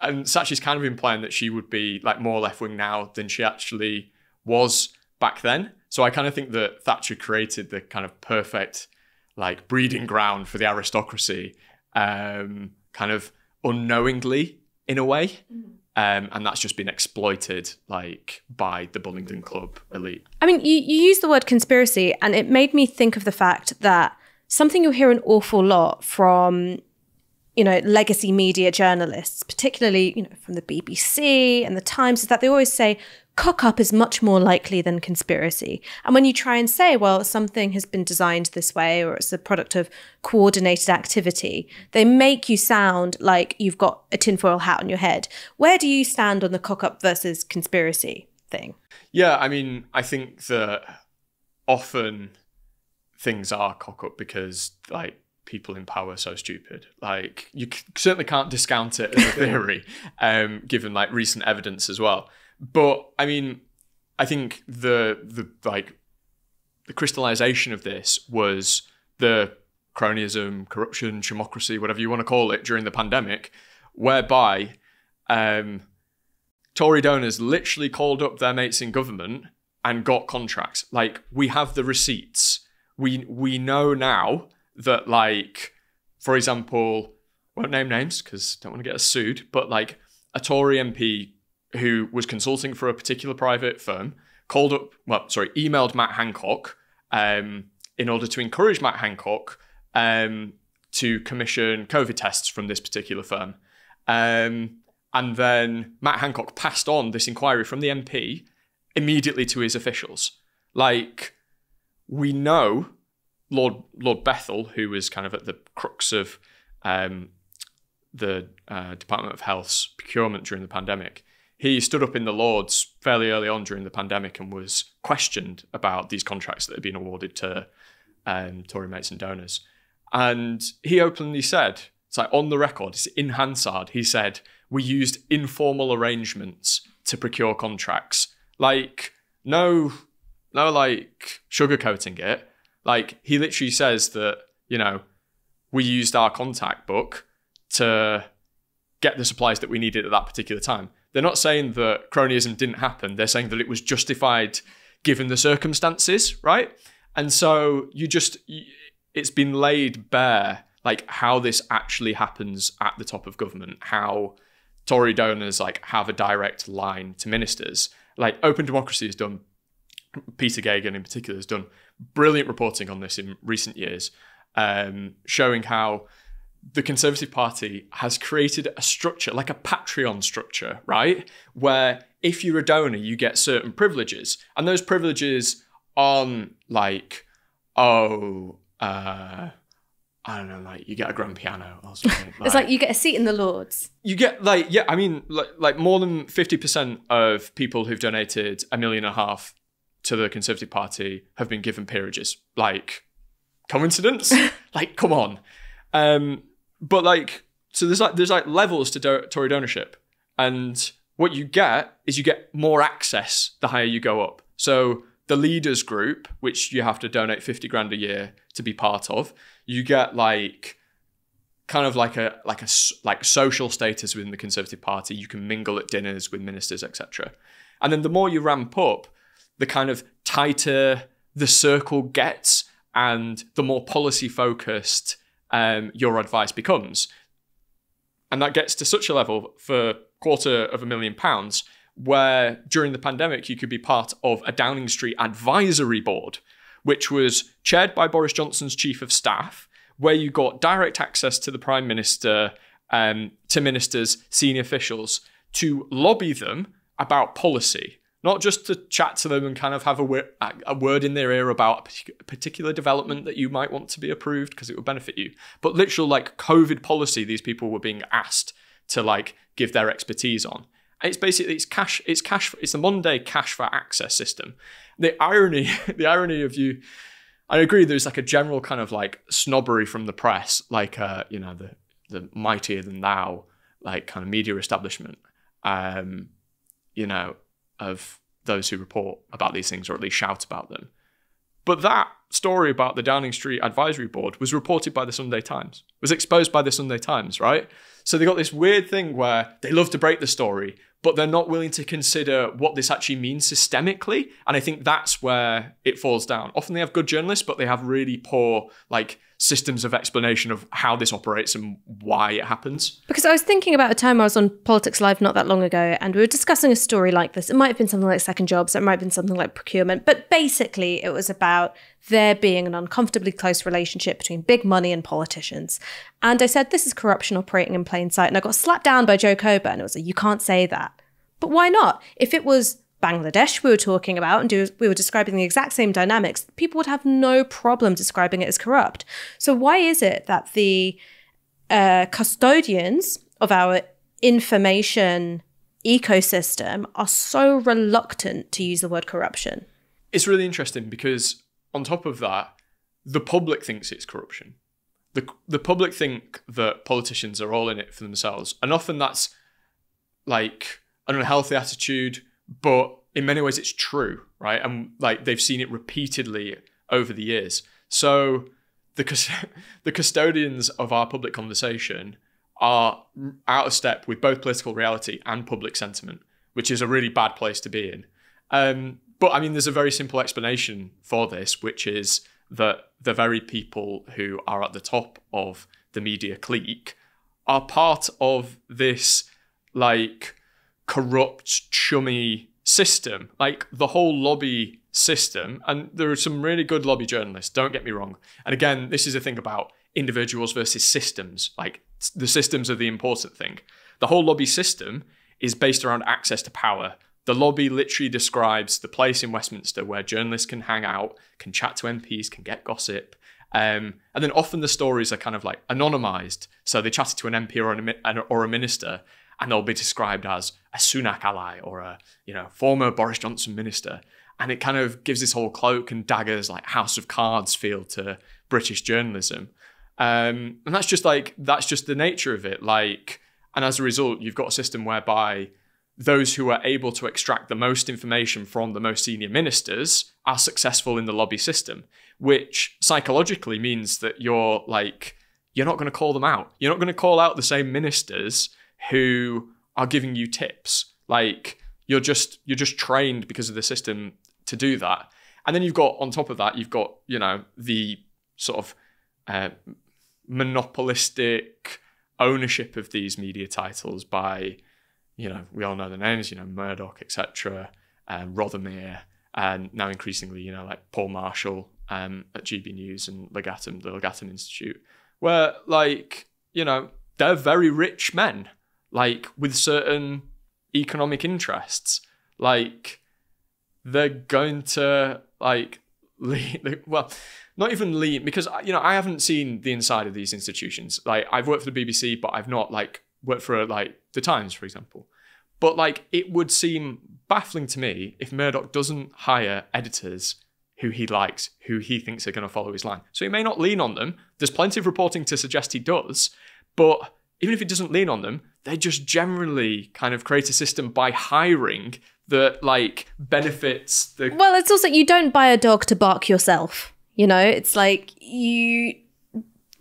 and Saatchi's kind of implying that she would be like more left wing now than she actually was back then. So I kind of think that Thatcher created the kind of perfect like breeding ground for the aristocracy, um, kind of unknowingly in a way. Mm-hmm. Um, and that's just been exploited like by the Bullingdon Club elite. I mean, you, you use the word conspiracy, and it made me think of the fact that something you hear an awful lot from you know legacy media journalists particularly you know from the BBC and the Times is that they always say cock up is much more likely than conspiracy. And when you try and say, well, something has been designed this way or it's a product of coordinated activity, they make you sound like you've got a tinfoil hat on your head. Where do you stand on the cock up versus conspiracy thing? Yeah, I mean, I think that often things are cock up because, like, people in power are so stupid. Like you certainly can't discount it as a theory, um, given like recent evidence as well. But I mean, I think the the like the crystallization of this was the cronyism, corruption, chumocracy, whatever you want to call it, during the pandemic, whereby um, Tory donors literally called up their mates in government and got contracts. Like we have the receipts. We we know now that like, for example, won't name names because don't want to get us sued, but like a Tory MP who was consulting for a particular private firm, called up, well, sorry, emailed Matt Hancock um, in order to encourage Matt Hancock um, to commission COVID tests from this particular firm. Um, and then Matt Hancock passed on this inquiry from the MP immediately to his officials. Like, we know Lord Lord Bethell, who was kind of at the crux of um, the uh, Department of Health's procurement during the pandemic, he stood up in the Lords fairly early on during the pandemic and was questioned about these contracts that had been awarded to um, Tory mates and donors. And he openly said, it's like on the record, it's in Hansard, he said, we used informal arrangements to procure contracts. Like, no, no, like sugarcoating it. Like, he literally says that, you know, we used our contact book to get the supplies that we needed at that particular time. They're not saying that cronyism didn't happen. They're saying that it was justified given the circumstances, right? And so you just, it's been laid bare, like how this actually happens at the top of government, how Tory donors like have a direct line to ministers. Like Open Democracy has done, Peter Geoghegan in particular has done brilliant reporting on this in recent years, um, showing how the Conservative Party has created a structure, like a Patreon structure, right? Where if you're a donor, you get certain privileges. And those privileges aren't like, oh, uh, I don't know, like you get a grand piano or something. it's like you get a seat in the Lords. You get like, yeah, I mean, like, like more than 50% of people who've donated a million and a half to the Conservative Party have been given peerages. Like, coincidence? like, come on. Um, but like, so there's like there's like levels to do- Tory ownership, and what you get is you get more access the higher you go up. So the leaders group, which you have to donate fifty grand a year to be part of, you get like kind of like a like a like social status within the Conservative Party. You can mingle at dinners with ministers, etc. And then the more you ramp up, the kind of tighter the circle gets, and the more policy focused um, your advice becomes. And that gets to such a level for quarter of a million pounds, where during the pandemic you could be part of a Downing Street advisory board, which was chaired by Boris Johnson's chief of staff, where you got direct access to the prime minister, um, to ministers, senior officials, to lobby them about policy, not just to chat to them and kind of have a, a word in their ear about a particular development that you might want to be approved because it would benefit you, but literal like COVID policy. These people were being asked to like give their expertise on. It's basically it's cash. It's cash. It's a modern day cash for access system. The irony, the irony of you. I agree. There's like a general kind of like snobbery from the press, like uh, you know the the mightier than thou, like kind of media establishment. Um, you know, of those who report about these things or at least shout about them. But that story about the Downing Street Advisory Board was reported by the Sunday Times, was exposed by the Sunday Times, right? So they got this weird thing where they love to break the story, but they're not willing to consider what this actually means systemically. And I think that's where it falls down. Often they have good journalists, but they have really poor, like, systems of explanation of how this operates and why it happens. Because I was thinking about a time I was on Politics Live not that long ago, and we were discussing a story like this. It might have been something like second jobs, it might have been something like procurement, but basically it was about there being an uncomfortably close relationship between big money and politicians. And I said, This is corruption operating in plain sight. And I got slapped down by Jo Coburn. It was like, You can't say that. But why not? If it was Bangladesh we were talking about and do, we were describing the exact same dynamics, people would have no problem describing it as corrupt. So why is it that the uh, custodians of our information ecosystem are so reluctant to use the word corruption? It's really interesting because on top of that, the public thinks it's corruption. The, the public think that politicians are all in it for themselves. And often that's like an unhealthy attitude, but in many ways it's true, right? And like they've seen it repeatedly over the years. So the the custodians of our public conversation are out of step with both political reality and public sentiment, which is a really bad place to be in. Um, but I mean, there's a very simple explanation for this, which is that the very people who are at the top of the media clique are part of this like corrupt, chummy system, like the whole lobby system. And there are some really good lobby journalists, don't get me wrong. And again, this is a thing about individuals versus systems. Like the systems are the important thing. The whole lobby system is based around access to power. The lobby literally describes the place in Westminster where journalists can hang out, can chat to MPs, can get gossip. Um, and then often the stories are kind of like anonymized. So they chatted to an MP or, an, or a minister, and they'll be described as a Sunak ally or a you know former Boris Johnson minister, and it kind of gives this whole cloak and daggers like House of Cards feel to British journalism, um, and that's just like that's just the nature of it. Like, and as a result, you've got a system whereby those who are able to extract the most information from the most senior ministers are successful in the lobby system, which psychologically means that you're like you're not going to call them out. You're not going to call out the same ministers who are giving you tips. Like you're just you're just trained because of the system to do that. And then you've got on top of that, you've got you know the sort of uh, monopolistic ownership of these media titles by you know we all know the names, you know Murdoch, etc., um, Rothermere, and now increasingly you know like Paul Marshall um, at GB News and Legatum, the Legatum Institute, where like you know they're very rich men like with certain economic interests like they're going to like lean well not even lean because uh, you know i haven't seen the inside of these institutions. Like i've worked for the bbc but i've not like worked for like the times for example. But like it would seem baffling to me if murdoch doesn't hire editors who he likes who he thinks are going to follow his line. So he may not lean on them. There's plenty of reporting to suggest he does but even if he doesn't lean on them, they just generally kind of create a system by hiring that like benefits the Well, it's also you don't buy a dog to bark yourself. You know, it's like you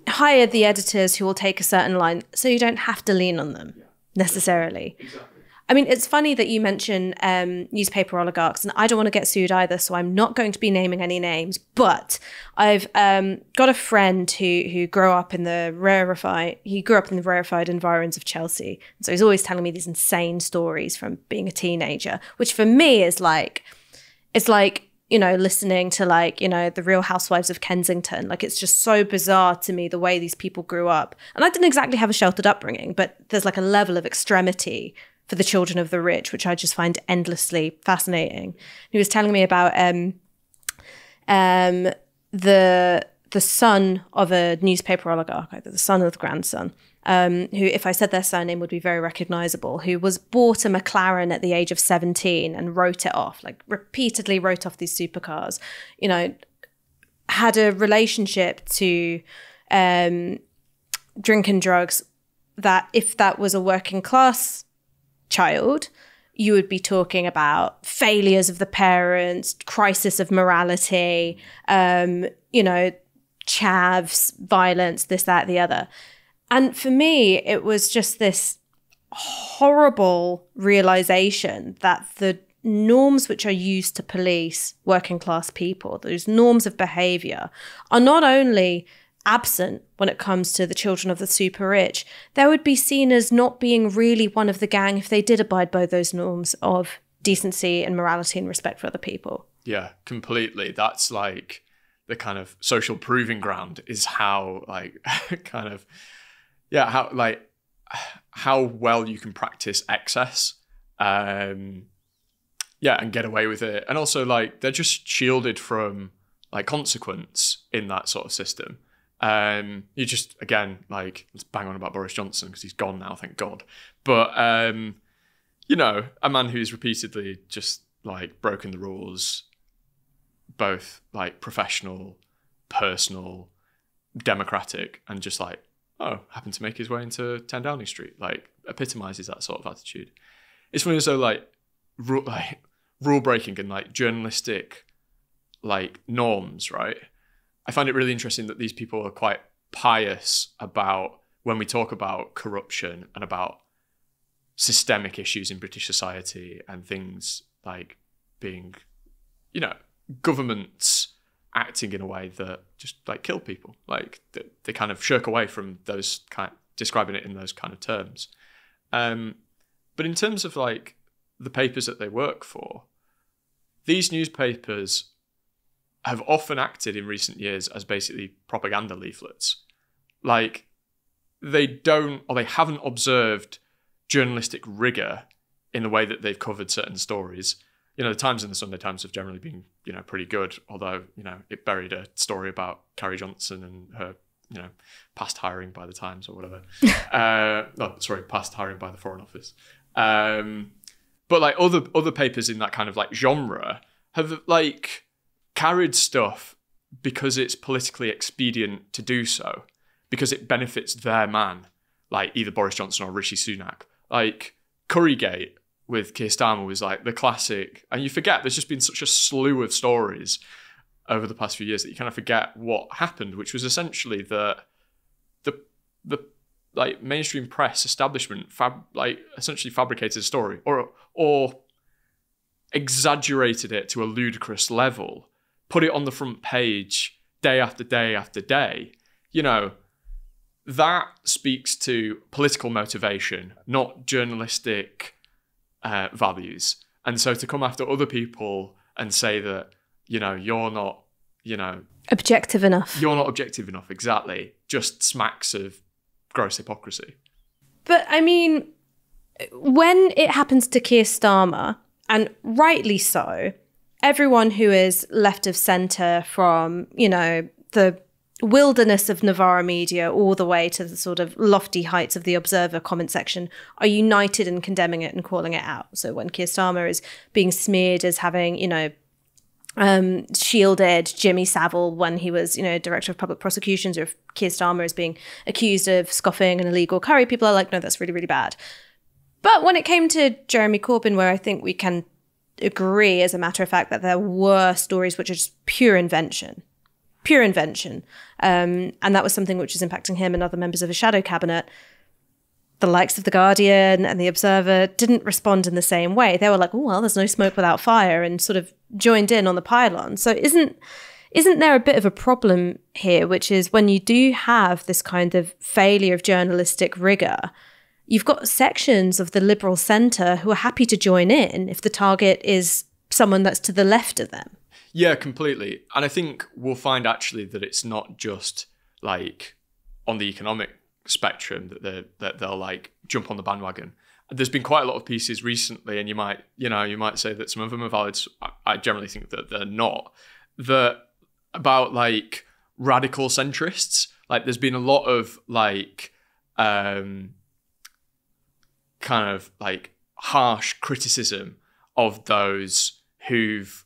hire the editors who will take a certain line so you don't have to lean on them necessarily. Exactly. I mean, it's funny that you mention um, newspaper oligarchs, and I don't want to get sued either, so I'm not going to be naming any names. But I've um, got a friend who who grew up in the rarefied. He grew up in the rarefied environs of Chelsea, and so he's always telling me these insane stories from being a teenager, which for me is like, it's like you know, listening to like, you know, the real housewives of Kensington. Like, it's just so bizarre to me the way these people grew up. And I didn't exactly have a sheltered upbringing, but there's like a level of extremity for the children of the rich, which I just find endlessly fascinating. He was telling me about um, um, the the son of a newspaper oligarch, either the son or the grandson, um, who, if I said their surname, would be very recognizable, who was bought a McLaren at the age of 17 and wrote it off, like repeatedly wrote off these supercars, you know, had a relationship to um, drink and drugs that if that was a working class child, you would be talking about failures of the parents, crisis of morality, um, you know, chavs, violence, this, that, the other. And for me, it was just this horrible realization that the norms which are used to police working class people, those norms of behavior, are not only absent when it comes to the children of the super rich, they would be seen as not being really one of the gang if they did abide by those norms of decency and morality and respect for other people. Yeah, completely. That's like the kind of social proving ground is how like kind of yeah, how like how well you can practice excess. Um yeah, and get away with it. And also like they're just shielded from like consequence in that sort of system. Um, you just again like let's bang on about Boris Johnson because he's gone now, thank God. But um, you know, a man who's repeatedly just like broken the rules, both like professional, personal, democratic, and just like oh, happened to make his way into 10 Downing Street, like epitomizes that sort of attitude. It's funny though like like rule breaking and like journalistic like norms, right? I find it really interesting that these people are quite pious about when we talk about corruption and about systemic issues in British society and things like being, you know, governments acting in a way that just like kill people. Like they, they kind of shirk away from those kind describing it in those kind of terms. Um, but in terms of like the papers that they work for, these newspapers have often acted in recent years as basically propaganda leaflets. Like they don't or they haven't observed journalistic rigor in the way that they've covered certain stories. You know, the Times and the Sunday Times have generally been, you know, pretty good, although, you know, it buried a story about Carrie Johnson and her, you know, past hiring by the Times or whatever. uh, no, sorry, past hiring by the Foreign Office. Um, but like other other papers in that kind of like genre have like carried stuff because it's politically expedient to do so, because it benefits their man, like either Boris Johnson or Rishi Sunak. Like Currygate with Keir Starmer was like the classic, and you forget there's just been such a slew of stories over the past few years that you kind of forget what happened, which was essentially that the the like mainstream press establishment fab like essentially fabricated a story or or exaggerated it to a ludicrous level put it on the front page day after day after day, you know, that speaks to political motivation, not journalistic uh, values. And so to come after other people and say that, you know, you're not, you know, objective enough. You're not objective enough, exactly. Just smacks of gross hypocrisy. But I mean, when it happens to Keir Starmer, and rightly so, everyone who is left of centre from, you know, the wilderness of Novara media all the way to the sort of lofty heights of the Observer comment section are united in condemning it and calling it out. So when Keir Starmer is being smeared as having, you know, um, shielded Jimmy Savile when he was, you know, director of public prosecutions, or if Keir Starmer is being accused of scoffing an illegal curry, people are like, no, that's really, really bad. But when it came to Jeremy Corbyn, where I think we can agree, as a matter of fact, that there were stories which are just pure invention, pure invention. Um, and that was something which was impacting him and other members of his shadow cabinet. The likes of The Guardian and The Observer didn't respond in the same way. They were like, oh, well, there's no smoke without fire, and sort of joined in on the pylon. So isn't isn't there a bit of a problem here, which is when you do have this kind of failure of journalistic rigor, you've got sections of the liberal centre who are happy to join in if the target is someone that's to the left of them. Yeah, completely. And I think we'll find actually that it's not just like on the economic spectrum that they that they'll like jump on the bandwagon. There's been quite a lot of pieces recently, and you might you know you might say that some of them are valid. I generally think that they're not. That about like radical centrists. Like there's been a lot of like um kind of like harsh criticism of those who've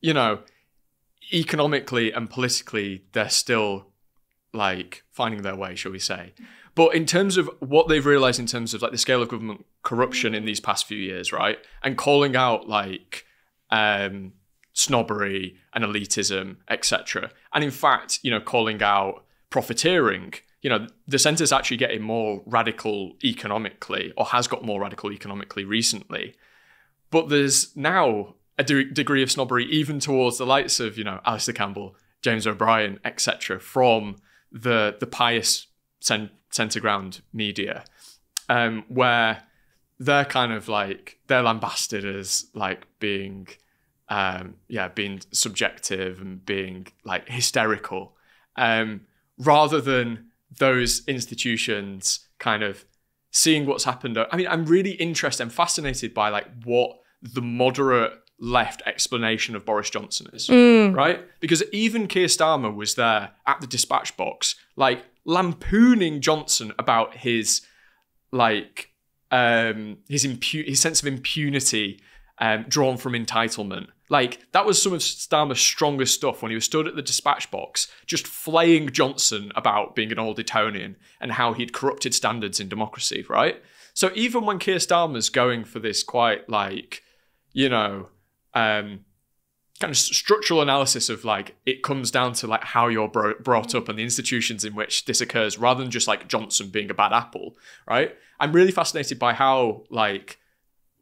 you know economically and politically they're still like finding their way shall we say but in terms of what they've realized in terms of like the scale of government corruption in these past few years right and calling out like um snobbery and elitism, etc. And in fact, you know, calling out profiteering. You know, the centre's actually getting more radical economically, or has got more radical economically recently. But there's now a de- degree of snobbery even towards the likes of, you know, Alastair Campbell, James O'Brien, etc., from the the pious cent- centre ground media, um, where they're kind of like they're lambasted as like being um, yeah, being subjective and being like hysterical, um, rather than those institutions kind of seeing what's happened. I mean, I'm really interested and fascinated by like what the moderate left explanation of Boris Johnson is, mm. right? Because even Keir Starmer was there at the dispatch box, like lampooning Johnson about his like um his impu- his sense of impunity um, drawn from entitlement like that was some of Starmer's strongest stuff when he was stood at the dispatch box, just flaying Johnson about being an old Etonian and how he'd corrupted standards in democracy, right? So even when Keir Starmer's going for this quite like, you know, um, kind of structural analysis of like it comes down to like how you're bro- brought up and the institutions in which this occurs, rather than just like Johnson being a bad apple, right? I'm really fascinated by how like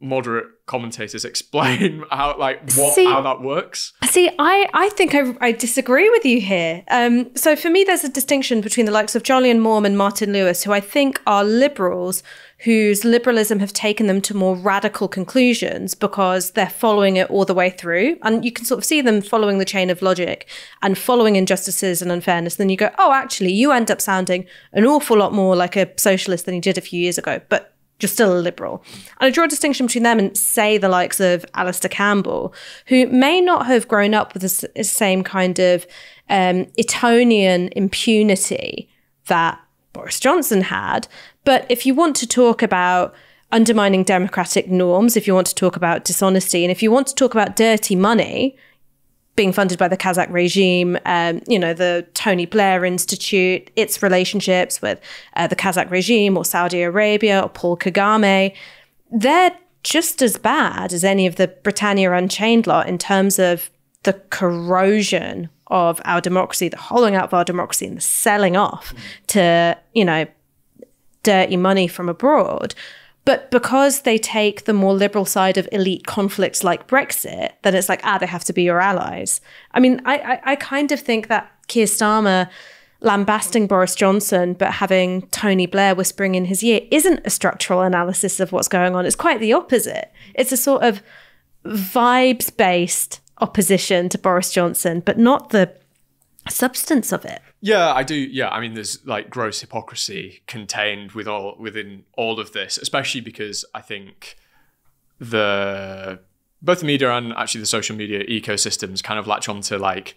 moderate commentators explain how like what see, how that works. see i i think i, I disagree with you here. Um, so for me there's a distinction between the likes of jolyon maugham and martin lewis who i think are liberals whose liberalism have taken them to more radical conclusions because they're following it all the way through. And you can sort of see them following the chain of logic and following injustices and unfairness. Then you go oh actually you end up sounding an awful lot more like a socialist than you did a few years ago. But just still a liberal. And I draw a distinction between them and, say, the likes of Alastair Campbell, who may not have grown up with the same kind of um, Etonian impunity that Boris Johnson had. But if you want to talk about undermining democratic norms, if you want to talk about dishonesty, and if you want to talk about dirty money, being funded by the Kazakh regime, um, you know, the Tony Blair Institute, its relationships with uh, the Kazakh regime or Saudi Arabia or Paul Kagame, they're just as bad as any of the Britannia Unchained lot in terms of the corrosion of our democracy, the hollowing out of our democracy and the selling off to, you know, dirty money from abroad. But because they take the more liberal side of elite conflicts like Brexit, then it's like, ah, they have to be your allies. I mean, I, I, I kind of think that Keir Starmer lambasting Boris Johnson, but having Tony Blair whispering in his ear isn't a structural analysis of what's going on. It's quite the opposite. It's a sort of vibes based opposition to Boris Johnson, but not the substance of it. Yeah, I do. Yeah, I mean, there's like gross hypocrisy contained with all within all of this, especially because I think the both the media and actually the social media ecosystems kind of latch onto like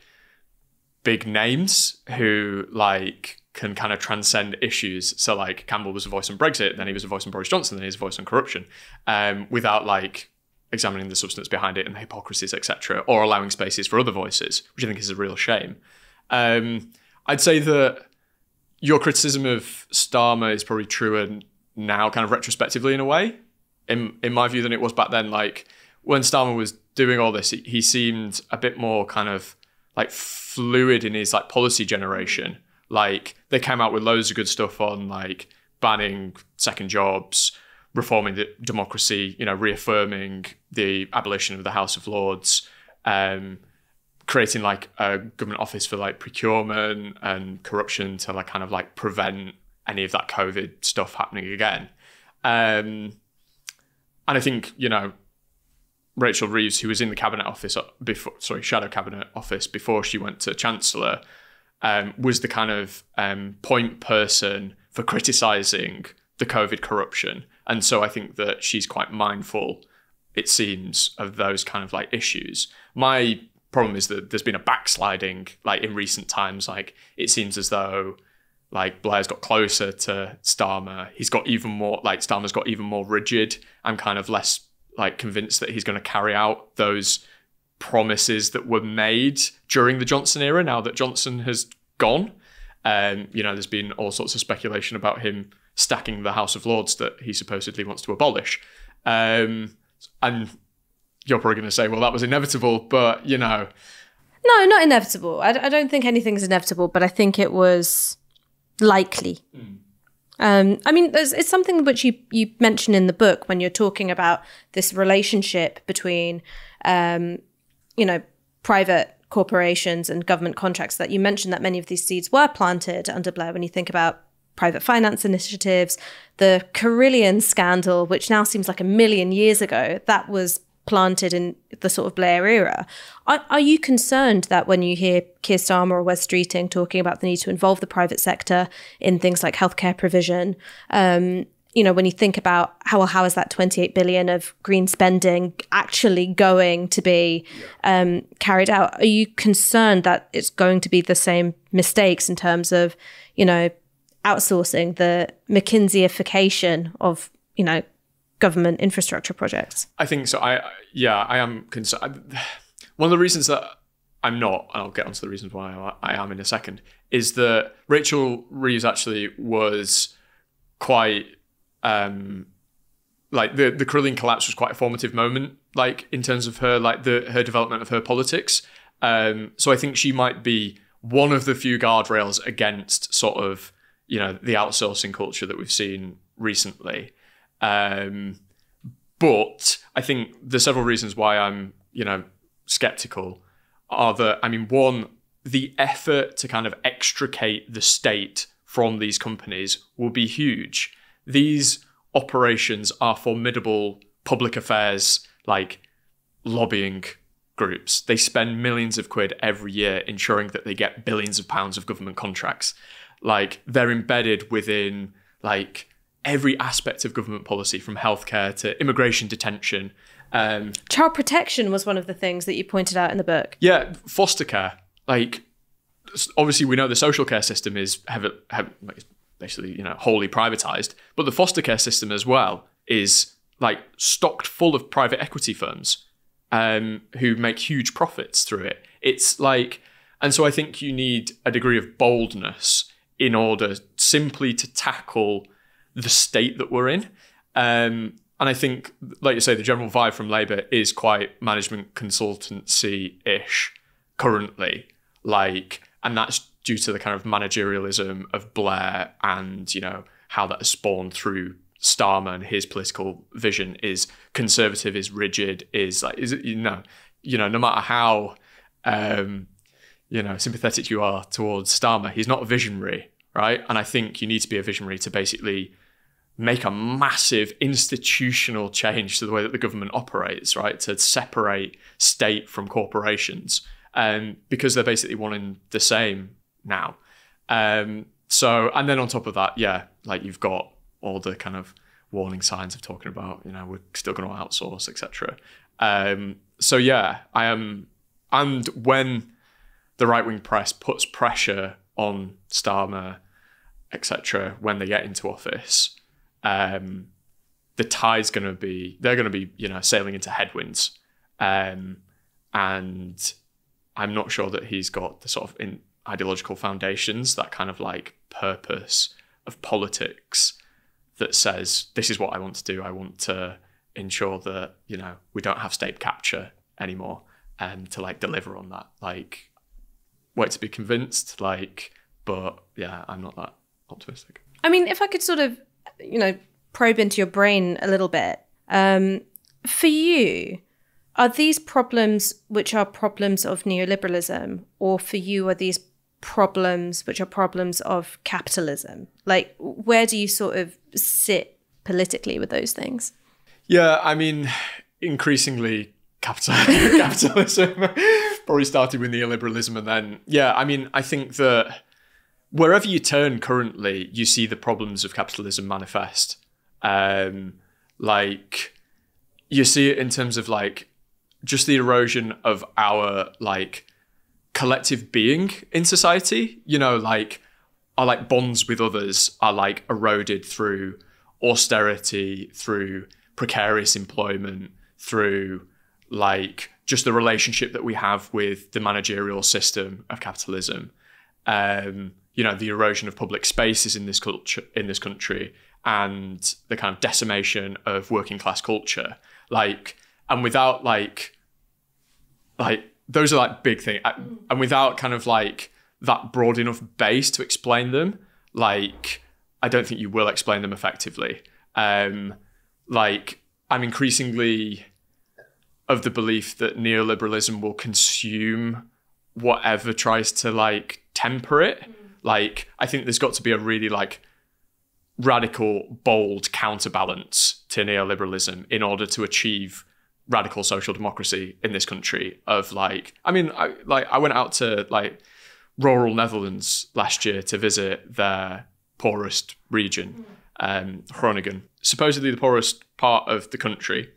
big names who like can kind of transcend issues. So like Campbell was a voice on Brexit, then he was a voice on Boris Johnson, then he's a voice on corruption, um, without like examining the substance behind it and the hypocrisies, etc., or allowing spaces for other voices, which I think is a real shame. Um, I'd say that your criticism of Starmer is probably truer now, kind of retrospectively in a way, in in my view, than it was back then. Like when Starmer was doing all this, he, seemed a bit more kind of like fluid in his like policy generation. Like they came out with loads of good stuff on like banning second jobs, reforming the democracy, you know, reaffirming the abolition of the House of Lords, um, creating like a government office for like procurement and corruption to like kind of like prevent any of that COVID stuff happening again. Um, and I think you know Rachel Reeves, who was in the cabinet office uh, before, sorry, shadow cabinet office before she went to chancellor, um, was the kind of um, point person for criticising the COVID corruption, and so I think that she's quite mindful. It seems of those kind of like issues. My problem is that there's been a backsliding like in recent times. Like it seems as though like Blair's got closer to Starmer. He's got even more like Starmer's got even more rigid. I'm kind of less like convinced that he's going to carry out those promises that were made during the Johnson era. Now that Johnson has gone, um, you know, there's been all sorts of speculation about him stacking the House of Lords that he supposedly wants to abolish. Um, and you're probably going to say, well, that was inevitable, but you know. No, not inevitable. I, I don't think anything's inevitable, but I think it was likely. Mm. Um, I mean, it's something which you, you mention in the book when you're talking about this relationship between, um, you know, private corporations and government contracts. That you mentioned that many of these seeds were planted under Blair. When you think about private finance initiatives, the Carillion scandal, which now seems like a million years ago, that was planted in the sort of Blair era. Are, are, you concerned that when you hear Keir Starmer or Wes Streeting talking about the need to involve the private sector in things like healthcare provision, um, you know, when you think about how well, how is that 28 billion of green spending actually going to be um, carried out? Are you concerned that it's going to be the same mistakes in terms of, you know, outsourcing the McKinseyification of, you know, government infrastructure projects? I think so. I yeah, I am concerned. One of the reasons that I'm not, and I'll get onto the reasons why I am in a second, is that Rachel Reeves actually was quite um like the the Carillion collapse was quite a formative moment, like in terms of her like the her development of her politics. Um, so I think she might be one of the few guardrails against sort of you know the outsourcing culture that we've seen recently. Um, but I think there's several reasons why I'm, you know, skeptical. Are that I mean, one, the effort to kind of extricate the state from these companies will be huge. These operations are formidable public affairs like lobbying groups. They spend millions of quid every year ensuring that they get billions of pounds of government contracts. Like they're embedded within like every aspect of government policy, from healthcare to immigration detention. Um, Child protection was one of the things that you pointed out in the book. Yeah, foster care. Like, obviously, we know the social care system is heavy, basically, you know, wholly privatized, but the foster care system as well is like stocked full of private equity firms um, who make huge profits through it. It's like, and so I think you need a degree of boldness in order simply to tackle the state that we're in. Um, and I think, like you say, the general vibe from Labour is quite management consultancy ish currently. Like, and that's due to the kind of managerialism of Blair and, you know, how that has spawned through Starmer and his political vision is conservative, is rigid, is like, is it, you know, you know, no matter how, um, you know, sympathetic you are towards Starmer, he's not a visionary, right? And I think you need to be a visionary to basically make a massive institutional change to the way that the government operates, right? To separate state from corporations, um, because they're basically wanting the same now. Um, so, and then on top of that, yeah, like you've got all the kind of warning signs of talking about, you know, we're still going to outsource, etc. Um, so yeah, I am, and when the right wing press puts pressure on Starmer, etc., when they get into office, um, the tide's going to be they're going to be you know sailing into headwinds, um, and I'm not sure that he's got the sort of in ideological foundations that kind of like purpose of politics that says this is what I want to do. I want to ensure that you know we don't have state capture anymore and to like deliver on that. Like wait to be convinced. Like, but yeah, I'm not that optimistic. I mean, if I could sort of, you know, probe into your brain a little bit, um, for you, are these problems which are problems of neoliberalism, or for you are these problems which are problems of capitalism? Like, where do you sort of sit politically with those things? Yeah, I mean, increasingly capital- capitalism probably started with neoliberalism, and then yeah, I mean, I think that wherever you turn currently, you see the problems of capitalism manifest. Um, like you see it in terms of like just the erosion of our like collective being in society. You know, like our like bonds with others are like eroded through austerity, through precarious employment, through like just the relationship that we have with the managerial system of capitalism. Um, you know, the erosion of public spaces in this culture in this country and the kind of decimation of working class culture. Like, and without like, like those are like big things, and without kind of like that broad enough base to explain them, like I don't think you will explain them effectively. Um, like I'm increasingly of the belief that neoliberalism will consume whatever tries to like temper it. Like I think there's got to be a really like radical, bold counterbalance to neoliberalism in order to achieve radical social democracy in this country. Of like, I mean, I like I went out to like rural Netherlands last year to visit their poorest region, um, Groningen, supposedly the poorest part of the country.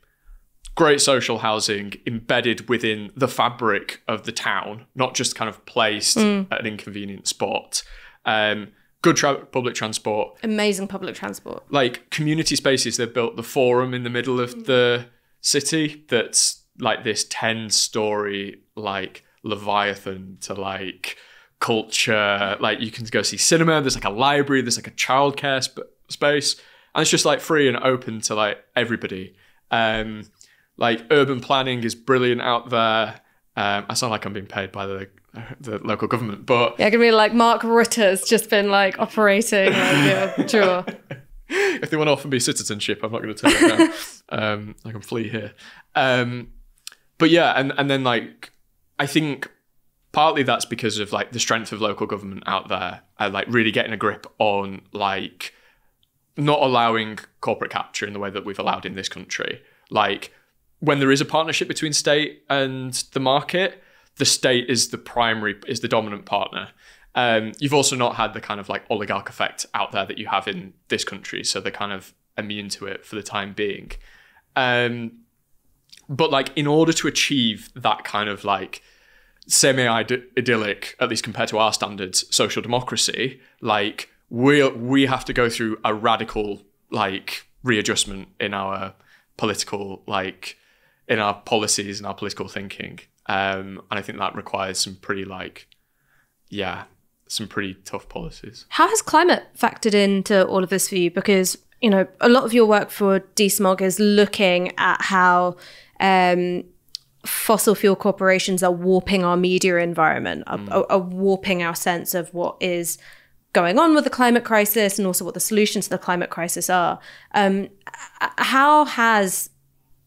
Great social housing embedded within the fabric of the town, not just kind of placed at an inconvenient spot. Um, good tra- public transport, Amazing public transport. like community spaces. They've built the forum in the middle of the city that's like this 10 story like leviathan to like culture like you can go see cinema there's like a library there's like a childcare sp- space and it's just like free and open to like everybody um like urban planning is brilliant out there um i sound like i'm being paid by the the local government but Yeah, gonna be like Mark Rutte's just been like operating. Like, yeah, sure. if they want to offer me citizenship, I'm not going to turn it down. um, I can flee here. Um, but yeah, and and then like I think partly that's because of like the strength of local government out there, and like really getting a grip on like not allowing corporate capture in the way that we've allowed in this country. Like when there is a partnership between state and the market, the state is the primary is the dominant partner. Um, you've also not had the kind of like oligarch effect out there that you have in this country, so they're kind of immune to it for the time being. Um, but like in order to achieve that kind of like semi idyllic, at least compared to our standards, social democracy, like we we have to go through a radical like readjustment in our political like in our policies and our political thinking. Um, and I think that requires some pretty like yeah, some pretty tough policies. How has climate factored into all of this for you? Because you know a lot of your work for DeSmog is looking at how um, fossil fuel corporations are warping our media environment, are, are, are warping our sense of what is going on with the climate crisis and also what the solutions to the climate crisis are. Um, how has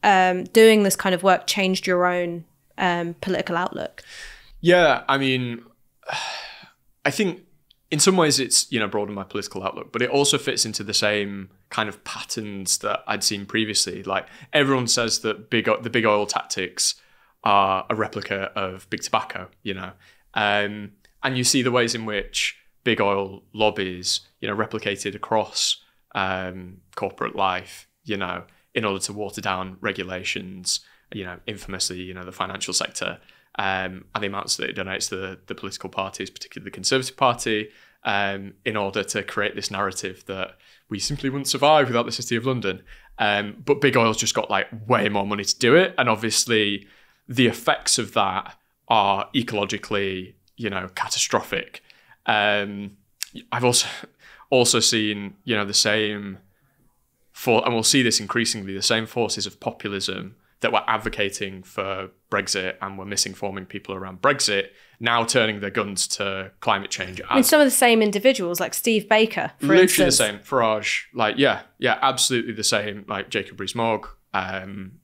um, doing this kind of work changed your own um, political outlook? Yeah, I mean, I think in some ways it's you know broadened my political outlook, but it also fits into the same kind of patterns that I'd seen previously. Like everyone says that big the big oil tactics are a replica of big tobacco, you know, um, and you see the ways in which big oil lobbies, you know, replicated across um, corporate life, you know, in order to water down regulations, you know, infamously, you know, the financial sector um, and the amounts that it donates to the, the political parties, particularly the Conservative Party, um, in order to create this narrative that we simply wouldn't survive without the City of London. Um, but big oil's just got like way more money to do it, and obviously the effects of that are ecologically, you know, catastrophic. Um, I've also also seen, you know, the same for, and we'll see this increasingly, the same forces of populism that were advocating for Brexit and were misinforming people around Brexit now turning their guns to climate change. I mean, some of the same individuals, like Steve Baker, for literally instance. the same. Farage, like yeah, yeah, absolutely the same. Like Jacob Rees-Mogg, um,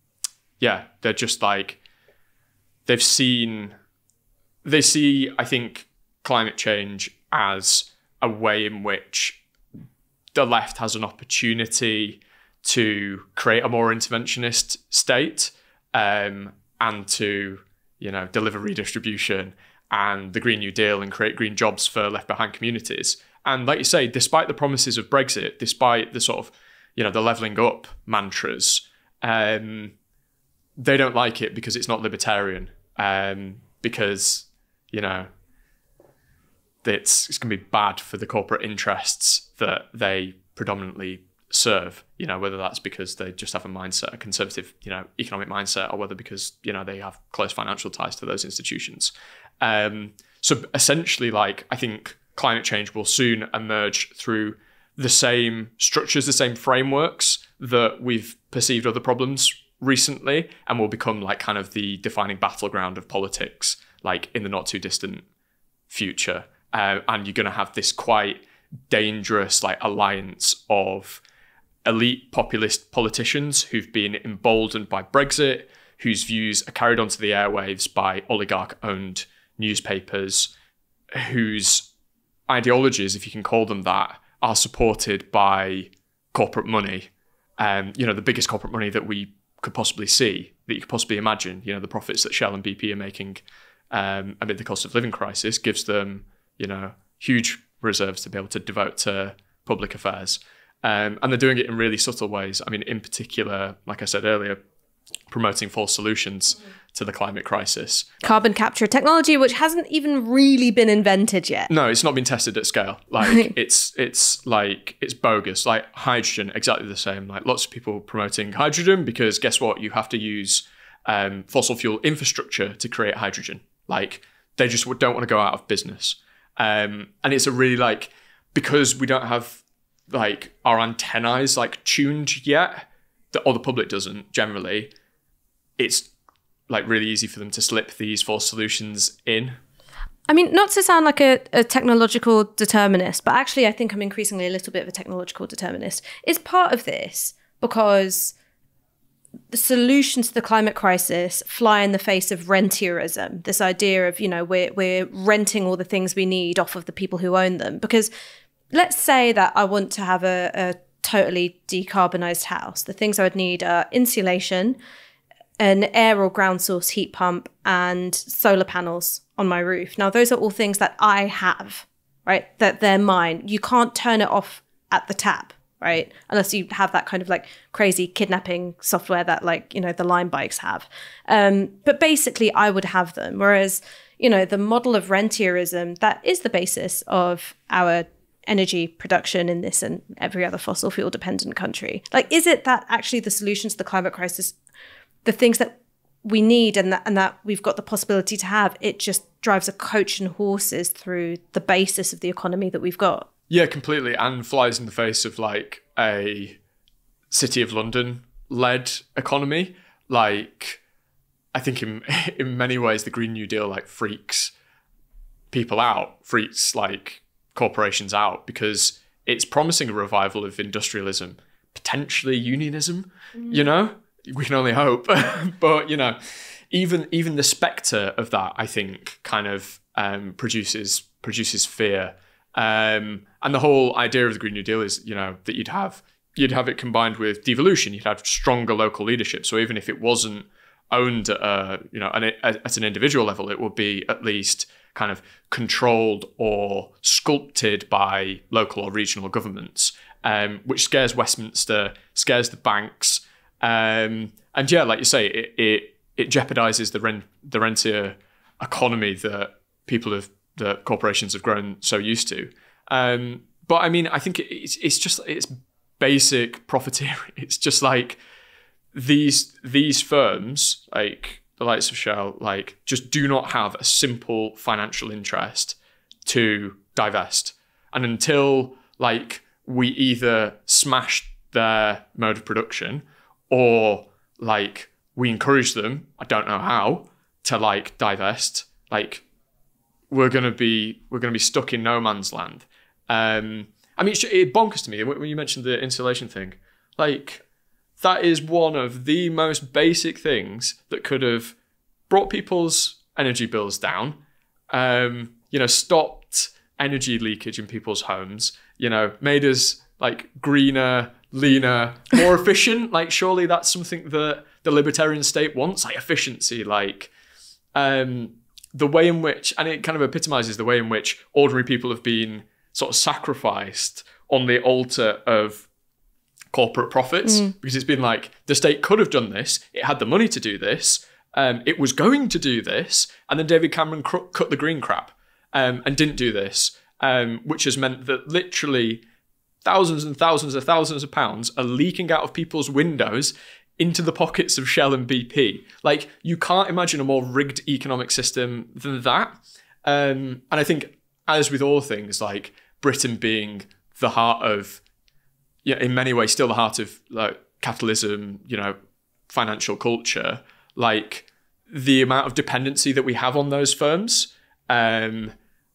yeah, they're just like they've seen they see. I think climate change as a way in which the left has an opportunity to create a more interventionist state um, and to you know deliver redistribution and the Green New Deal and create green jobs for left behind communities. And like you say, despite the promises of Brexit, despite the sort of you know the levelling up mantras, um, they don't like it because it's not libertarian. Um, because you know it's it's going to be bad for the corporate interests that they predominantly serve. You know, whether that's because they just have a mindset, a conservative, you know, economic mindset, or whether because you know they have close financial ties to those institutions. Um, so essentially, like I think climate change will soon emerge through the same structures, the same frameworks that we've perceived other problems recently, and will become like kind of the defining battleground of politics, like in the not too distant future. Uh, and you're going to have this quite dangerous like alliance of elite populist politicians who've been emboldened by Brexit, whose views are carried onto the airwaves by oligarch owned newspapers, whose ideologies, if you can call them that, are supported by corporate money. Um, you know, the biggest corporate money that we could possibly see, that you could possibly imagine. You know, the profits that Shell and BP are making um, amid the cost of living crisis gives them, you know, huge reserves to be able to devote to public affairs. Um, and they're doing it in really subtle ways. I mean, in particular, like I said earlier, promoting false solutions to the climate crisis. Carbon capture technology, which hasn't even really been invented yet. No, it's not been tested at scale. Like it's it's like it's bogus. Like hydrogen, exactly the same. Like lots of people promoting hydrogen because guess what? You have to use um, fossil fuel infrastructure to create hydrogen. Like they just don't want to go out of business. Um, and it's a really like because we don't have like our antennae like tuned yet, that or the public doesn't generally. It's like really easy for them to slip these false solutions in. I mean, not to sound like a, a, technological determinist, but actually, I think I'm increasingly a little bit of a technological determinist. Is part of this because the solutions to the climate crisis fly in the face of rentierism. This idea of you know we're we're renting all the things we need off of the people who own them. Because let's say that I want to have a, a totally decarbonized house. The things I would need are insulation, an air or ground source heat pump, and solar panels on my roof. Now, those are all things that I have, right? That they're mine. You can't turn it off at the tap, right? Unless you have that kind of like crazy kidnapping software that, like, you know, the Lime bikes have. Um, but basically, I would have them. Whereas, you know, the model of rentierism, that is the basis of our energy production in this and every other fossil fuel dependent country. Like, is it that actually the solution to the climate crisis, the things that we need and that and that we've got the possibility to have, it just drives a coach and horses through the basis of the economy that we've got. Yeah, completely, and flies in the face of like a city of London led economy. Like, I think in in many ways the Green New Deal like freaks people out, freaks like corporations out because it's promising a revival of industrialism, potentially unionism. Mm. You know, we can only hope. but you know, even even the spectre of that, I think, kind of um, produces produces fear. Um, and the whole idea of the Green New Deal is, you know, that you'd have you'd have it combined with devolution. You'd have stronger local leadership. So even if it wasn't owned, uh, you know, at an individual level, it would be at least kind of controlled or sculpted by local or regional governments, um, which scares Westminster, scares the banks, um, and yeah, like you say, it it, it jeopardizes the rent the rentier economy that people have that corporations have grown so used to. Um, but I mean, I think it's it's just it's basic profiteering. It's just like these these firms like the likes of Shell, like just do not have a simple financial interest to divest. And until like we either smash their mode of production or like we encourage them. I don't know how to like divest. Like we're gonna be we're gonna be stuck in no man's land. Um, I mean, it, it bonkers to me when you mentioned the insulation thing. Like that is one of the most basic things that could have brought people's energy bills down. Um, you know, stopped energy leakage in people's homes. You know, made us like greener, leaner, more efficient. Like, surely that's something that the libertarian state wants, like efficiency, like um, the way in which, and it kind of epitomizes the way in which ordinary people have been sort of sacrificed on the altar of corporate profits mm. because it's been like the state could have done this, it had the money to do this, um, it was going to do this, and then David Cameron cr- cut the green crap um, and didn't do this, um, which has meant that literally thousands and thousands of thousands of pounds are leaking out of people's windows into the pockets of Shell and BP. Like you can't imagine a more rigged economic system than that. Um, and I think, as with all things, like Britain being the heart of, yeah, in many ways, still the heart of like capitalism, you know, financial culture. Like the amount of dependency that we have on those firms. Um,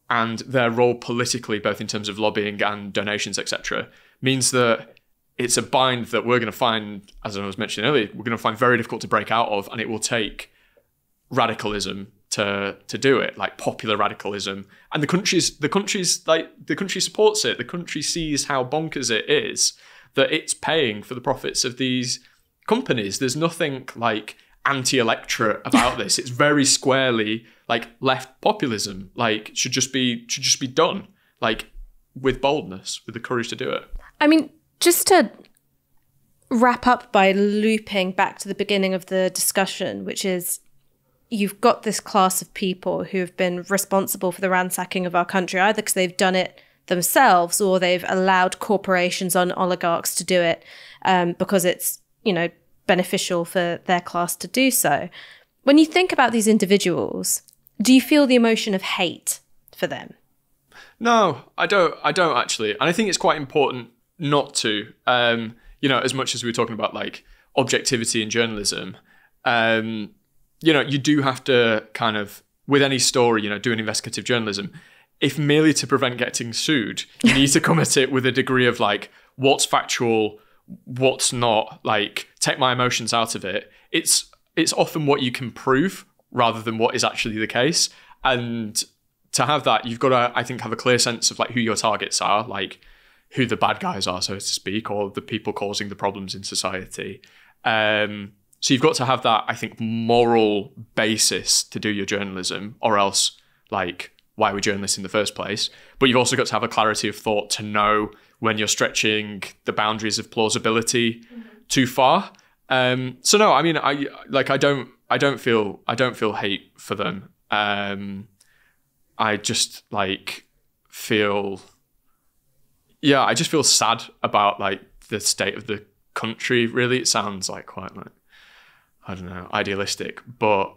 and their role politically, both in terms of lobbying and donations, etc., means that it's a bind that we're going to find, as I was mentioning earlier, we're going to find very difficult to break out of, and it will take radicalism to to do it, like popular radicalism. And the country's the country's like the country supports it. The country sees how bonkers it is that it's paying for the profits of these companies. There's nothing like anti-electorate about this. It's very squarely like left populism. Like should just be should just be done. Like with boldness, with the courage to do it. I mean, just to wrap up by looping back to the beginning of the discussion, which is you've got this class of people who have been responsible for the ransacking of our country, either because they've done it themselves or they've allowed corporations on oligarchs to do it um, because it's, you know, beneficial for their class to do so. When you think about these individuals, do you feel the emotion of hate for them? No, I don't. I don't actually, and I think it's quite important not to. Um, you know, as much as we are talking about like objectivity in journalism, um, you know, you do have to kind of with any story, you know, do an investigative journalism. If merely to prevent getting sued, you need to come at it with a degree of like what's factual, what's not. Like take my emotions out of it. It's it's often what you can prove rather than what is actually the case. And to have that, you've got to, I think, have a clear sense of like who your targets are, like who the bad guys are, so to speak, or the people causing the problems in society. Um, so you've got to have that, I think, moral basis to do your journalism, or else, like, why were journalists in the first place? But you've also got to have a clarity of thought to know when you're stretching the boundaries of plausibility mm-hmm. too far. Um, so no, I mean, I like, I don't, I don't feel, I don't feel hate for them. Um, I just like feel yeah, I just feel sad about like the state of the country. Really, it sounds like quite like I don't know, idealistic, but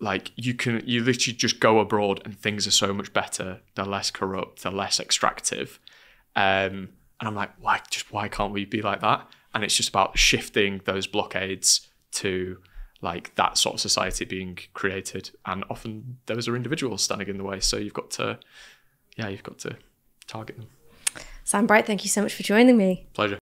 like you can you literally just go abroad and things are so much better. They're less corrupt. They're less extractive. Um, and I'm like, why just why can't we be like that? And it's just about shifting those blockades to like that sort of society being created. And often those are individuals standing in the way. So you've got to, yeah, you've got to target them. Sam Bright, thank you so much for joining me. Pleasure.